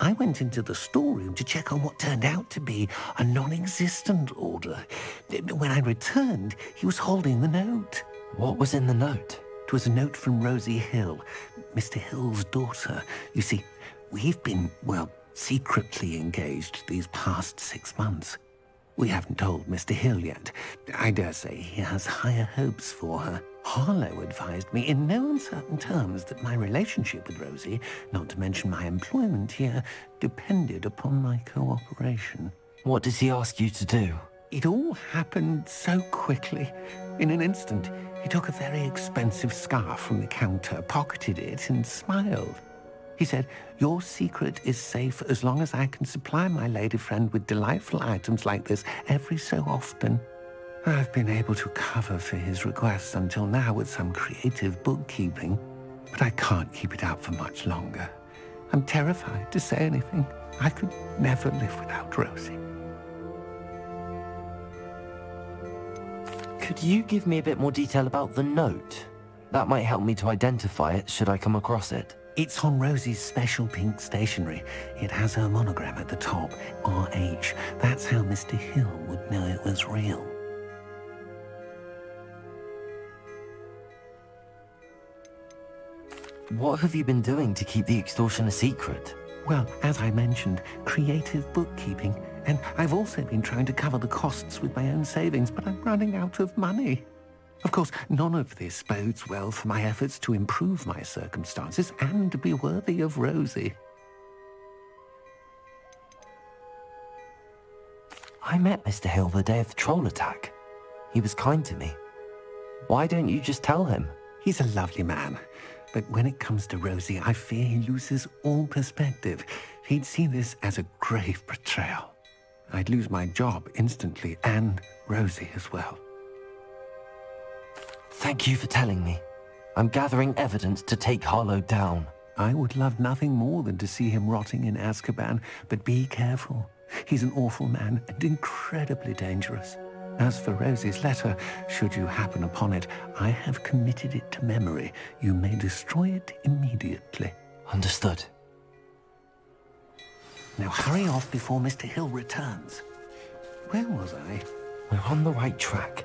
I went into the storeroom to check on what turned out to be a non-existent order. When I returned, he was holding the note. What was in the note? It was a note from Rosie Hill, Mr. Hill's daughter. You see, we've been, well, secretly engaged these past six months. We haven't told Mr. Hill yet. I dare say he has higher hopes for her. Harlow advised me in no uncertain terms that my relationship with Rosie, not to mention my employment here, depended upon my cooperation. What does he ask you to do? It all happened so quickly. In an instant, he took a very expensive scarf from the counter, pocketed it, and smiled. He said, Your secret is safe as long as I can supply my lady friend with delightful items like this every so often. I've been able to cover for his requests until now with some creative bookkeeping, but I can't keep it out for much longer. I'm terrified to say anything. I could never live without Rosie. Could you give me a bit more detail about the note? That might help me to identify it should I come across it. It's on Rosie's special pink stationery. It has her monogram at the top, RH. That's how Mr. Hill would know it was real. What have you been doing to keep the extortion a secret? Well, as I mentioned, creative bookkeeping. And I've also been trying to cover the costs with my own savings, but I'm running out of money. Of course, none of this bodes well for my efforts to improve my circumstances and be worthy of Rosie. I met Mr. Hill the day of the troll attack. He was kind to me. Why don't you just tell him? He's a lovely man. But when it comes to Rosie, I fear he loses all perspective. He'd see this as a grave betrayal. I'd lose my job instantly, and Rosie as well. Thank you for telling me. I'm gathering evidence to take Harlow down. I would love nothing more than to see him rotting in Azkaban, but be careful. He's an awful man and incredibly dangerous. As for Rosie's letter, should you happen upon it, I have committed it to memory. You may destroy it immediately. Understood. Now hurry off before Mr. Hill returns. Where was I? We're on the right track.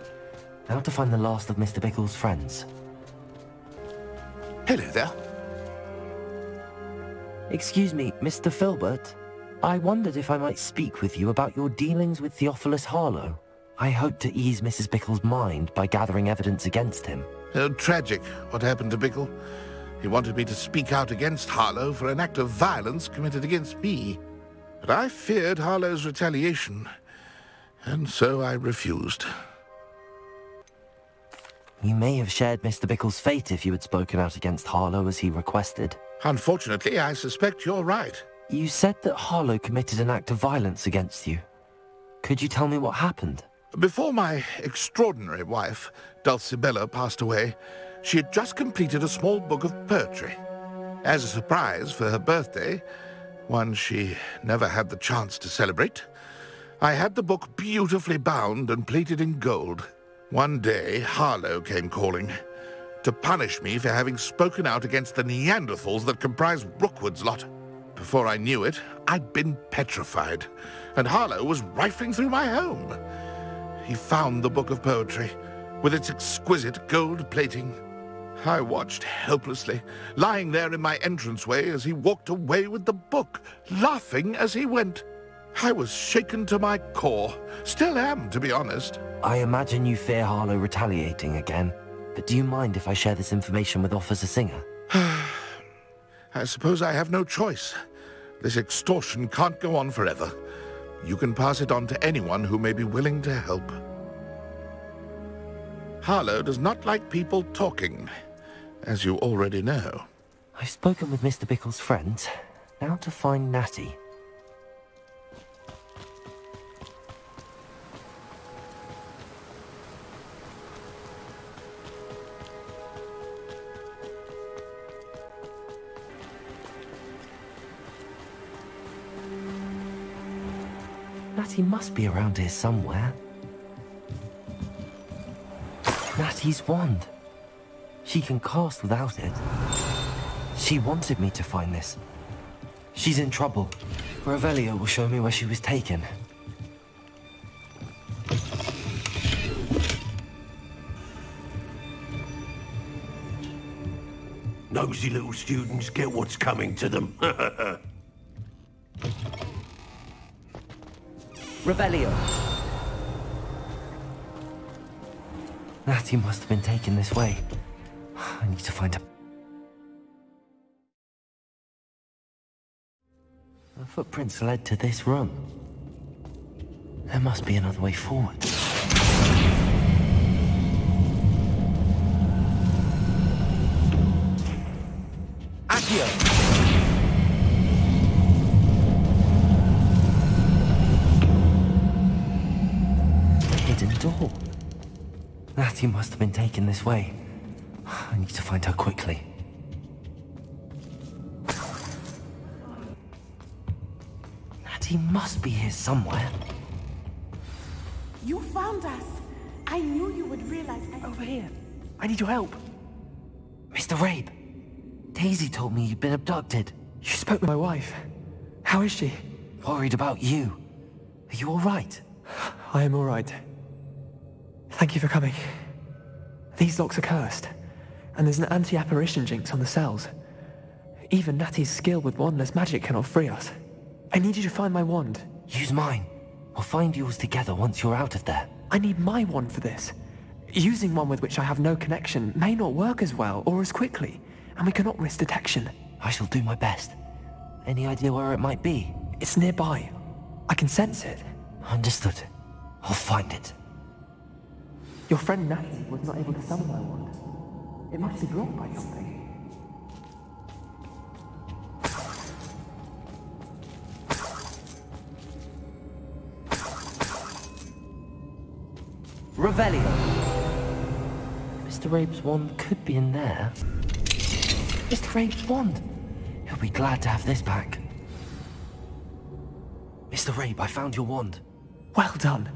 Now to find the last of Mr. Bickle's friends. Hello there. Excuse me, Mr. Filbert. I wondered if I might speak with you about your dealings with Theophilus Harlow. I hoped to ease Mrs. Bickle's mind by gathering evidence against him. Oh, tragic what happened to Bickle. He wanted me to speak out against Harlow for an act of violence committed against me. But I feared Harlow's retaliation, and so I refused. You may have shared Mr. Bickle's fate if you had spoken out against Harlow as he requested. Unfortunately, I suspect you're right. You said that Harlow committed an act of violence against you. Could you tell me what happened? Before my extraordinary wife, Dulcibella, passed away, she had just completed a small book of poetry. As a surprise for her birthday, one she never had the chance to celebrate, I had the book beautifully bound and plated in gold. One day, Harlow came calling to punish me for having spoken out against the Neanderthals that comprise Rookwood's lot. Before I knew it, I'd been petrified, and Harlow was rifling through my home. He found the book of poetry, with its exquisite gold plating. I watched helplessly, lying there in my entranceway as he walked away with the book, laughing as he went. I was shaken to my core. Still am, to be honest. I imagine you fear Harlow retaliating again. But do you mind if I share this information with Officer Singer? <sighs> I suppose I have no choice. This extortion can't go on forever. You can pass it on to anyone who may be willing to help. Harlow does not like people talking, as you already know. I've spoken with Mr. Bickle's friends. Now to find Natty. Natty must be around here somewhere. Natty's wand. She can cast without it. She wanted me to find this. She's in trouble. Revelio will show me where she was taken. Nosy little students get what's coming to them. <laughs> Revelio. Natty must have been taken this way. I need to find her. The footprints led to this room. There must be another way forward. Accio. Natty must have been taken this way. I need to find her quickly. Natty must be here somewhere. You found us. I knew you would realize I... Over here. I need your help. Mr. Rabe, Daisy told me you'd been abducted. You spoke with my wife. How is she? Worried about you. Are you all right? I am all right. Thank you for coming. These locks are cursed, and there's an anti-apparition jinx on the cells. Even Natty's skill with wandless magic cannot free us. I need you to find my wand. Use mine. We'll find yours together once you're out of there. I need my wand for this. Using one with which I have no connection may not work as well or as quickly, and we cannot risk detection. I shall do my best. Any idea where it might be? It's nearby. I can sense it. Understood. I'll find it. Your friend Natty was not able to summon my wand. It must be blocked by something. Revelio. Mr. Rabe's wand could be in there. Mr. Rabe's wand. He'll be glad to have this back. Mr. Rabe, I found your wand. Well done.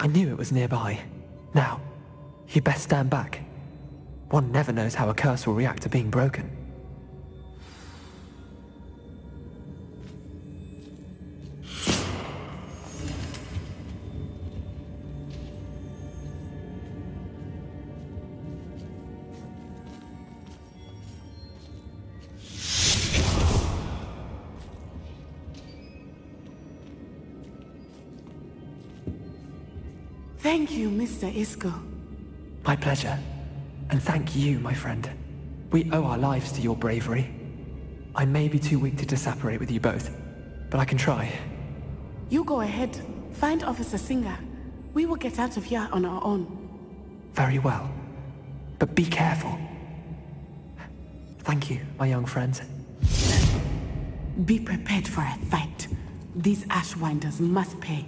I knew it was nearby. Now, you best stand back. One never knows how a curse will react to being broken. Mr. My pleasure. And thank you, my friend. We owe our lives to your bravery. I may be too weak to disapparate with you both, but I can try. You go ahead. Find Officer Singer. We will get out of here on our own. Very well. But be careful. Thank you, my young friends. Be prepared for a fight. These Ashwinders must pay.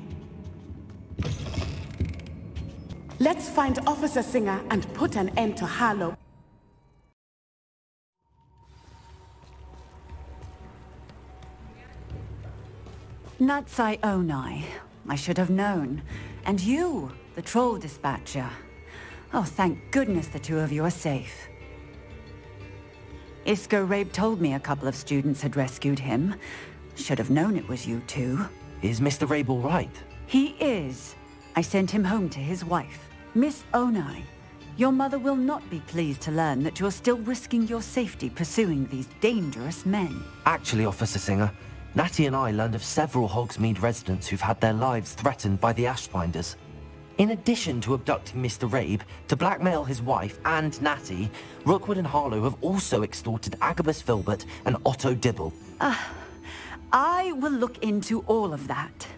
Let's find Officer Singer and put an end to Harlow. Natsai Onai. I should have known. And you, the troll dispatcher. Oh, thank goodness the two of you are safe. Isco Rabe told me a couple of students had rescued him. Should have known it was you two. Is Mr. Rabe all right? He is. I sent him home to his wife, Miss Onai. Your mother will not be pleased to learn that you're still risking your safety pursuing these dangerous men. Actually, Officer Singer, Natty and I learned of several Hogsmeade residents who've had their lives threatened by the Ashwinders. In addition to abducting Mr. Rabe, to blackmail his wife and Natty, Rookwood and Harlow have also extorted Agabus Filbert and Otto Dibble. Uh, I will look into all of that.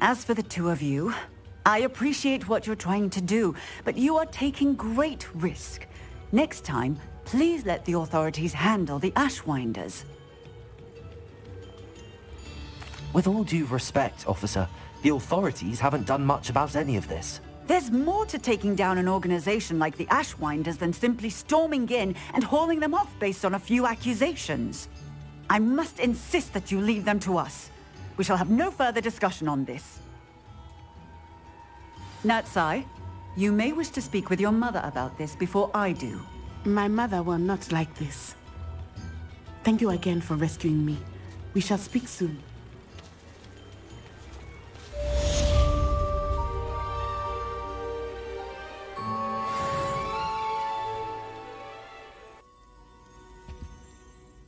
As for the two of you, I appreciate what you're trying to do, but you are taking great risk. Next time, please let the authorities handle the Ashwinders. With all due respect, officer, the authorities haven't done much about any of this. There's more to taking down an organization like the Ashwinders than simply storming in and hauling them off based on a few accusations. I must insist that you leave them to us. We shall have no further discussion on this. Natsai, you may wish to speak with your mother about this before I do. My mother will not like this. Thank you again for rescuing me. We shall speak soon.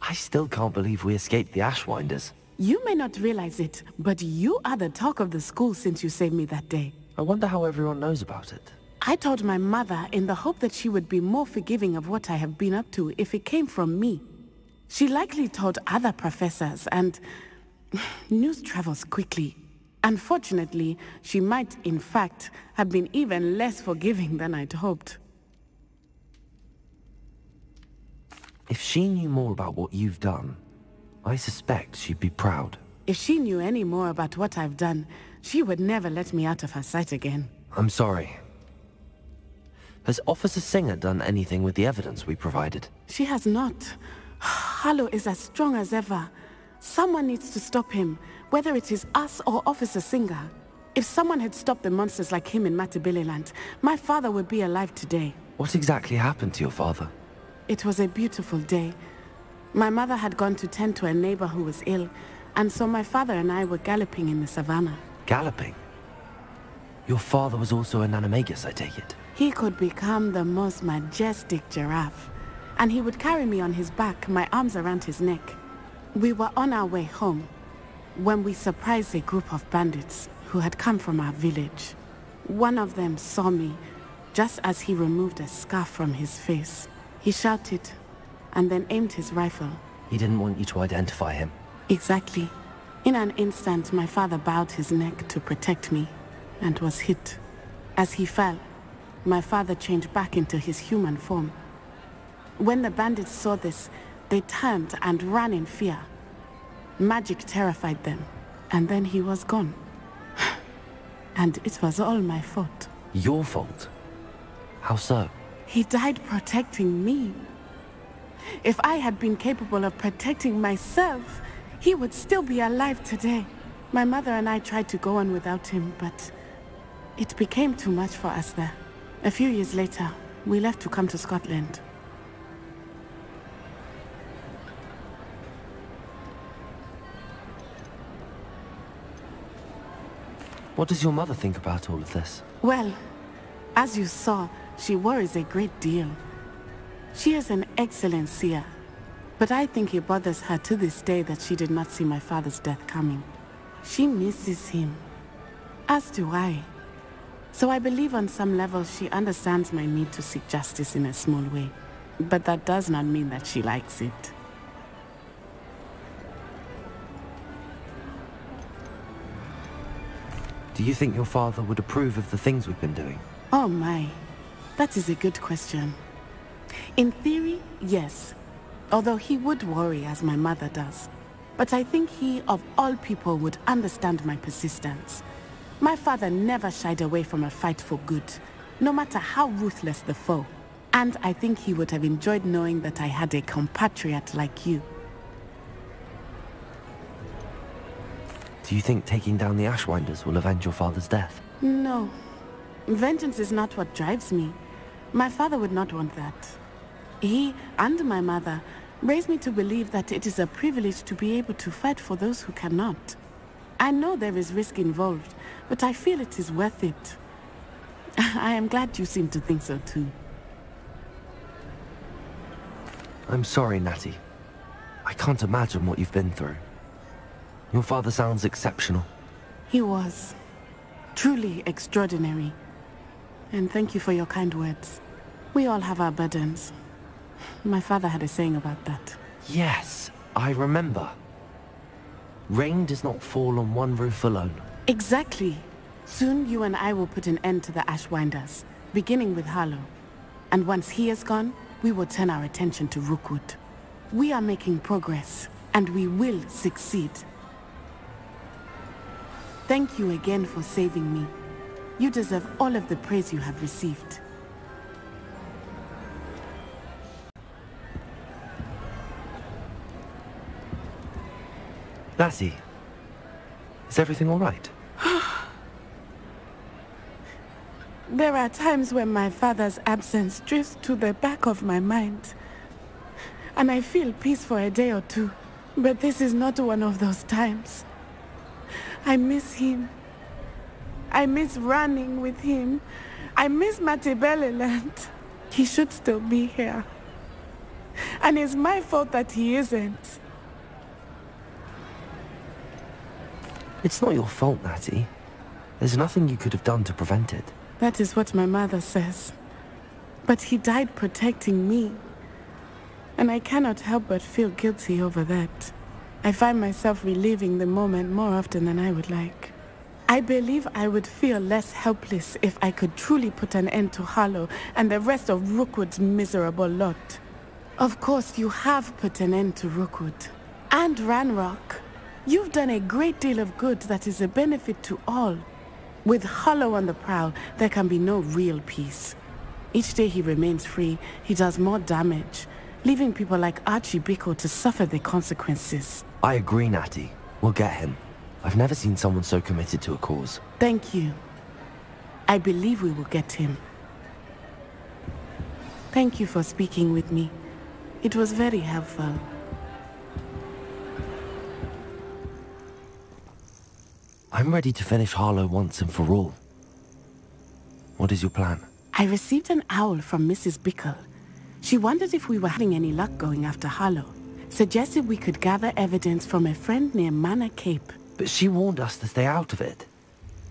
I still can't believe we escaped the Ashwinders. You may not realize it, but you are the talk of the school since you saved me that day. I wonder how everyone knows about it. I told my mother in the hope that she would be more forgiving of what I have been up to if it came from me. She likely told other professors, and <sighs> news travels quickly. Unfortunately, she might, in fact, have been even less forgiving than I'd hoped. If she knew more about what you've done, I suspect she'd be proud. If she knew any more about what I've done, she would never let me out of her sight again. I'm sorry. Has Officer Singer done anything with the evidence we provided? She has not. <sighs> Harlow is as strong as ever. Someone needs to stop him, whether it is us or Officer Singer. If someone had stopped the monsters like him in Matabeleland, my father would be alive today. What exactly happened to your father? It was a beautiful day. My mother had gone to tend to a neighbor who was ill, and so my father and I were galloping in the savannah. Galloping? Your father was also an animagus, I take it? He could become the most majestic giraffe, and he would carry me on his back, my arms around his neck. We were on our way home when we surprised a group of bandits who had come from our village. One of them saw me just as he removed a scarf from his face. He shouted and then aimed his rifle. He didn't want you to identify him. Exactly. In an instant, my father bowed his neck to protect me and was hit. As he fell, my father changed back into his human form. When the bandits saw this, they turned and ran in fear. Magic terrified them, and then he was gone. <sighs> and it was all my fault. Your fault? How so? He died protecting me. If I had been capable of protecting myself, he would still be alive today. My mother and I tried to go on without him, but it became too much for us there. A few years later, we left to come to Scotland. What does your mother think about all of this? Well, as you saw, she worries a great deal. She is an excellent seer, but I think it bothers her to this day that she did not see my father's death coming. She misses him, as do I. So I believe on some level she understands my need to seek justice in a small way. But that does not mean that she likes it. Do you think your father would approve of the things we've been doing? Oh my, that is a good question. In theory, yes. Although he would worry as my mother does. But I think he, of all people, would understand my persistence. My father never shied away from a fight for good, no matter how ruthless the foe. And I think he would have enjoyed knowing that I had a compatriot like you. Do you think taking down the Ashwinders will avenge your father's death? No. Vengeance is not what drives me. My father would not want that. He and my mother raised me to believe that it is a privilege to be able to fight for those who cannot. I know there is risk involved, but I feel it is worth it. <laughs> I am glad you seem to think so too. I'm sorry, Natty. I can't imagine what you've been through. Your father sounds exceptional. He was. Truly extraordinary. And thank you for your kind words. We all have our burdens. My father had a saying about that. Yes, I remember. Rain does not fall on one roof alone. Exactly. Soon you and I will put an end to the Ashwinders, beginning with Harlow. And once he is gone, we will turn our attention to Rookwood. We are making progress, and we will succeed. Thank you again for saving me. You deserve all of the praise you have received. Lassie, is everything all right? <sighs> There are times when my father's absence drifts to the back of my mind. And I feel peace for a day or two. But this is not one of those times. I miss him. I miss running with him. I miss Matabeleland. He should still be here. And it's my fault that he isn't. It's not your fault, Natty. There's nothing you could have done to prevent it. That is what my mother says. But he died protecting me. And I cannot help but feel guilty over that. I find myself reliving the moment more often than I would like. I believe I would feel less helpless if I could truly put an end to Harlow and the rest of Rookwood's miserable lot. Of course, you have put an end to Rookwood. And Ranrock. You've done a great deal of good that is a benefit to all. With Harlow on the prowl, there can be no real peace. Each day he remains free, he does more damage, leaving people like Archie Bickle to suffer the consequences. I agree, Natty. We'll get him. I've never seen someone so committed to a cause. Thank you. I believe we will get him. Thank you for speaking with me. It was very helpful. I'm ready to finish Harlow once and for all. What is your plan? I received an owl from Mrs. Bickle. She wondered if we were having any luck going after Harlow. Suggested we could gather evidence from a friend near Manor Cape. But she warned us to stay out of it.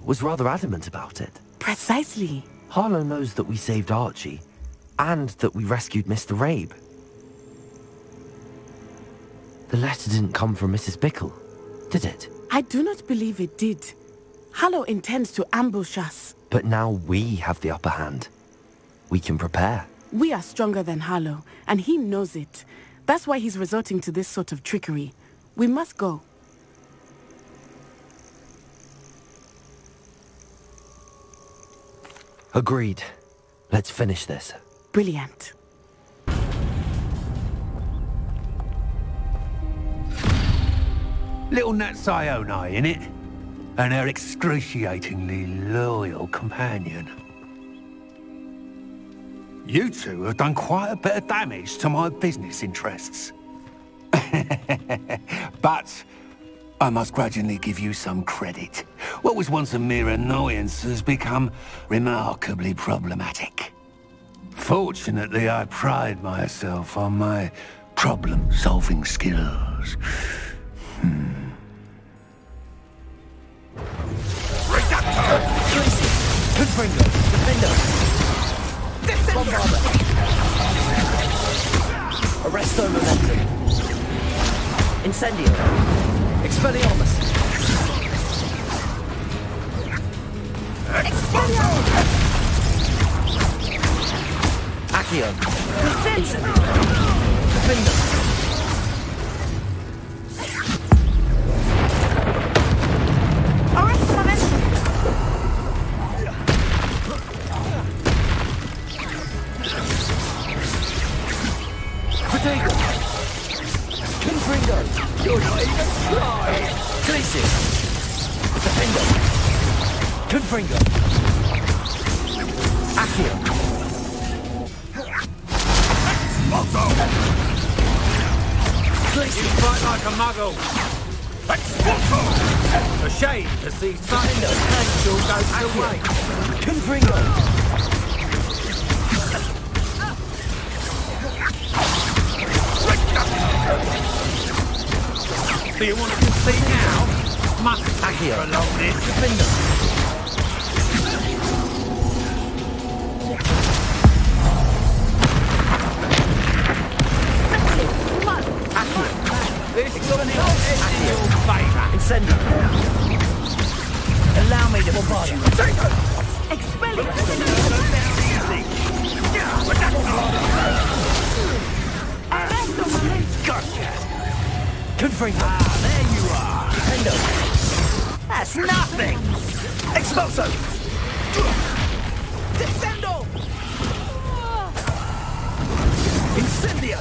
Was rather adamant about it. Precisely. Harlow knows that we saved Archie, and that we rescued Mr. Rabe. The letter didn't come from Mrs. Bickle, did it? I do not believe it did. Harlow intends to ambush us. But now we have the upper hand. We can prepare. We are stronger than Harlow, and he knows it. That's why he's resorting to this sort of trickery. We must go. Agreed. Let's finish this. Brilliant. Little Natsai Onai, it, And her excruciatingly loyal companion. You two have done quite a bit of damage to my business interests. <laughs> but I must grudgingly give you some credit. What was once a mere annoyance has become remarkably problematic. Fortunately, I pride myself on my problem-solving skills. Hmm. Confringo! Defendo! Bombarda! Arresto Momentum! Incendio! Expelliarmus! Expelliarmus! Accio! Incendio! Defendo! Glacius! Defendo! Confringo! Accio! Motto! You fight like a muggle! A shame to see such potential go waste. Confringo! Do you want to see now? Must Accio! prolong this. Defendo! This will not end in your favour. Incendio! Allow me to bombard you. Gotcha. Confringo! Ah, there you are. Defendo! That's nothing! Explosive! Descendo! Incendio!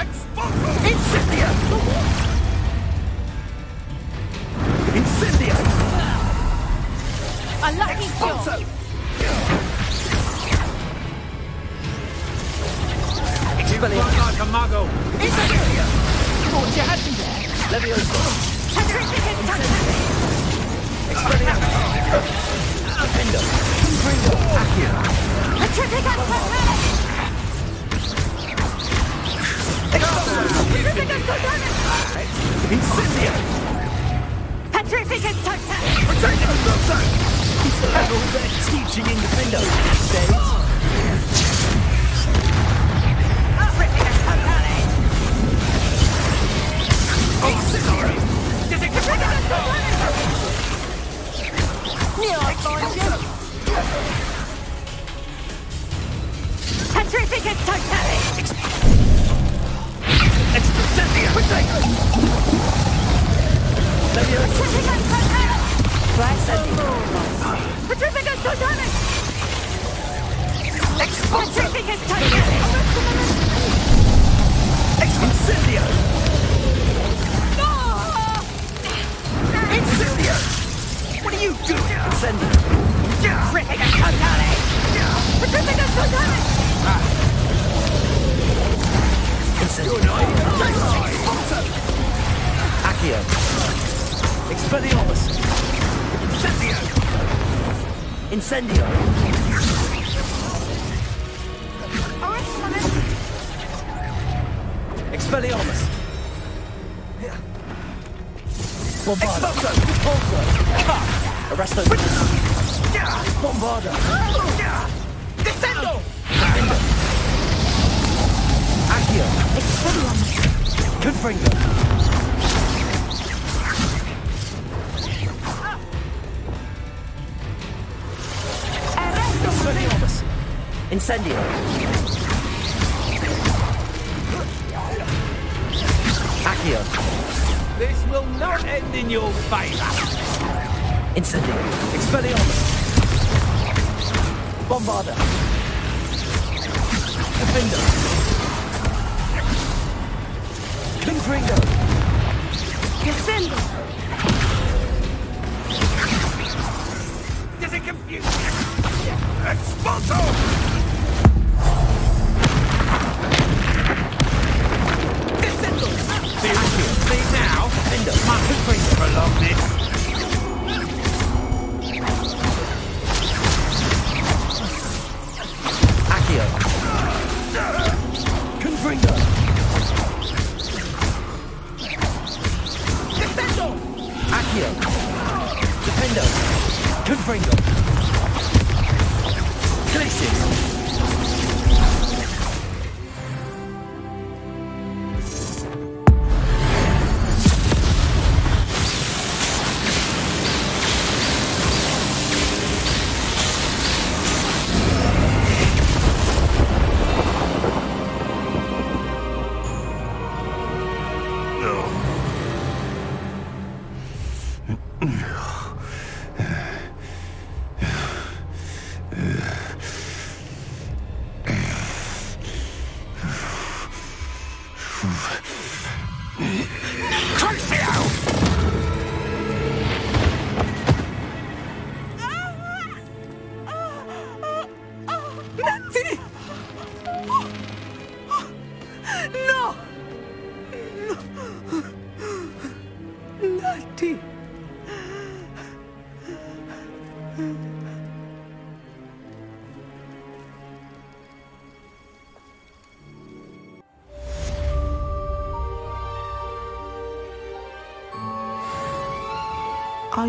Explosive! Incendio! Incendio! Unlucky Explosive! Überleben! Incendio! Forge your hand in there! Levioso. Incendio! Petrifica Totale! Protecting the Grosso! He's had all their teaching in Defendo these Near I find you! Petrifica Totale! Incendio! Protect! Leviosa! Petrifica Totale! Incendio! Petrifica Totale! Petrifica Totale! Incendio! Incendio! Are you doing? Incendio! Petrifica Totale! Petrifica Totale! Incendio! Accio! Expelliarmus! Incendio! Incendio! Expelliarmus! Bombarda! Repulsor! Ha! Arresto! Bombarda! Descendo! Defender! Accio! Incendio! Accio! This will not end in your favor. Incendio! Expelliarmus! Bombarda! Defender! Confringo! Descendo! Does it confuse you? Expulso! Descendo! See now? Defender! Confringo! Prolong this.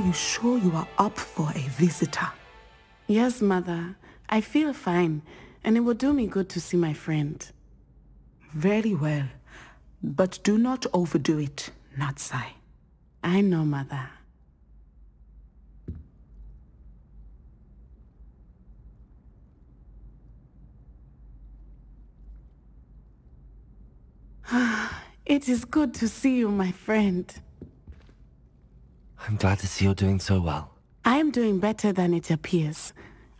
You sure you are up for a visitor? Yes, Mother. I feel fine, and it will do me good to see my friend. Very well. But do not overdo it, Natsai. I know, Mother. <sighs> it is good to see you, my friend. I'm glad to see you're doing so well. I am doing better than it appears.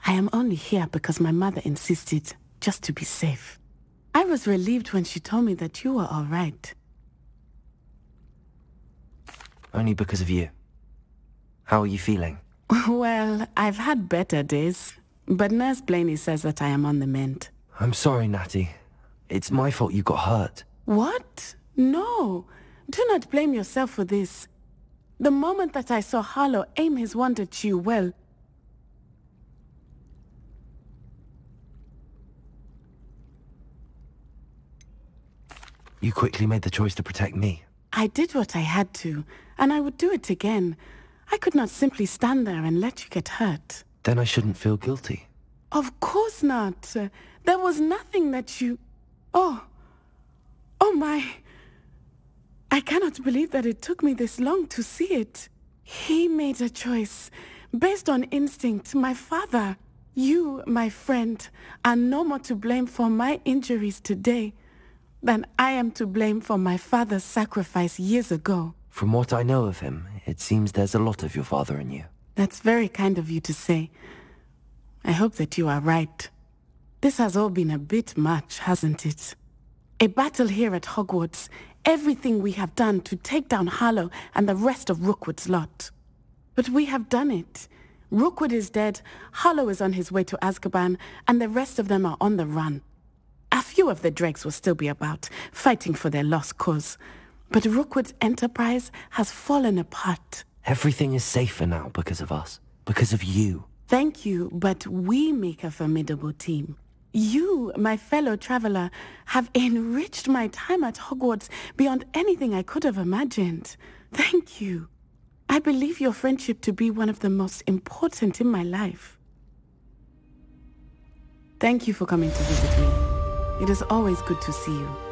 I am only here because my mother insisted, just to be safe. I was relieved when she told me that you were all right. Only because of you. How are you feeling? <laughs> Well, I've had better days, but Nurse Blainey says that I am on the mend. I'm sorry, Natty. It's my fault you got hurt. What? No. Do not blame yourself for this. The moment that I saw Harlow aim his wand at you, well... You quickly made the choice to protect me. I did what I had to, and I would do it again. I could not simply stand there and let you get hurt. Then I shouldn't feel guilty. Of course not. There was nothing that you... Oh. Oh my... I cannot believe that it took me this long to see it. He made a choice based on instinct. My father, you, my friend, are no more to blame for my injuries today than I am to blame for my father's sacrifice years ago. From what I know of him, it seems there's a lot of your father in you. That's very kind of you to say. I hope that you are right. This has all been a bit much, hasn't it? A battle here at Hogwarts, everything we have done to take down Harlow and the rest of Rookwood's lot. But we have done it. Rookwood is dead, Harlow is on his way to Azkaban, and the rest of them are on the run. A few of the dregs will still be about, fighting for their lost cause. But Rookwood's enterprise has fallen apart. Everything is safer now because of us. Because of you. Thank you, but we make a formidable team. You, my fellow traveler, have enriched my time at Hogwarts beyond anything I could have imagined. Thank you. I believe your friendship to be one of the most important in my life. Thank you for coming to visit me. It is always good to see you.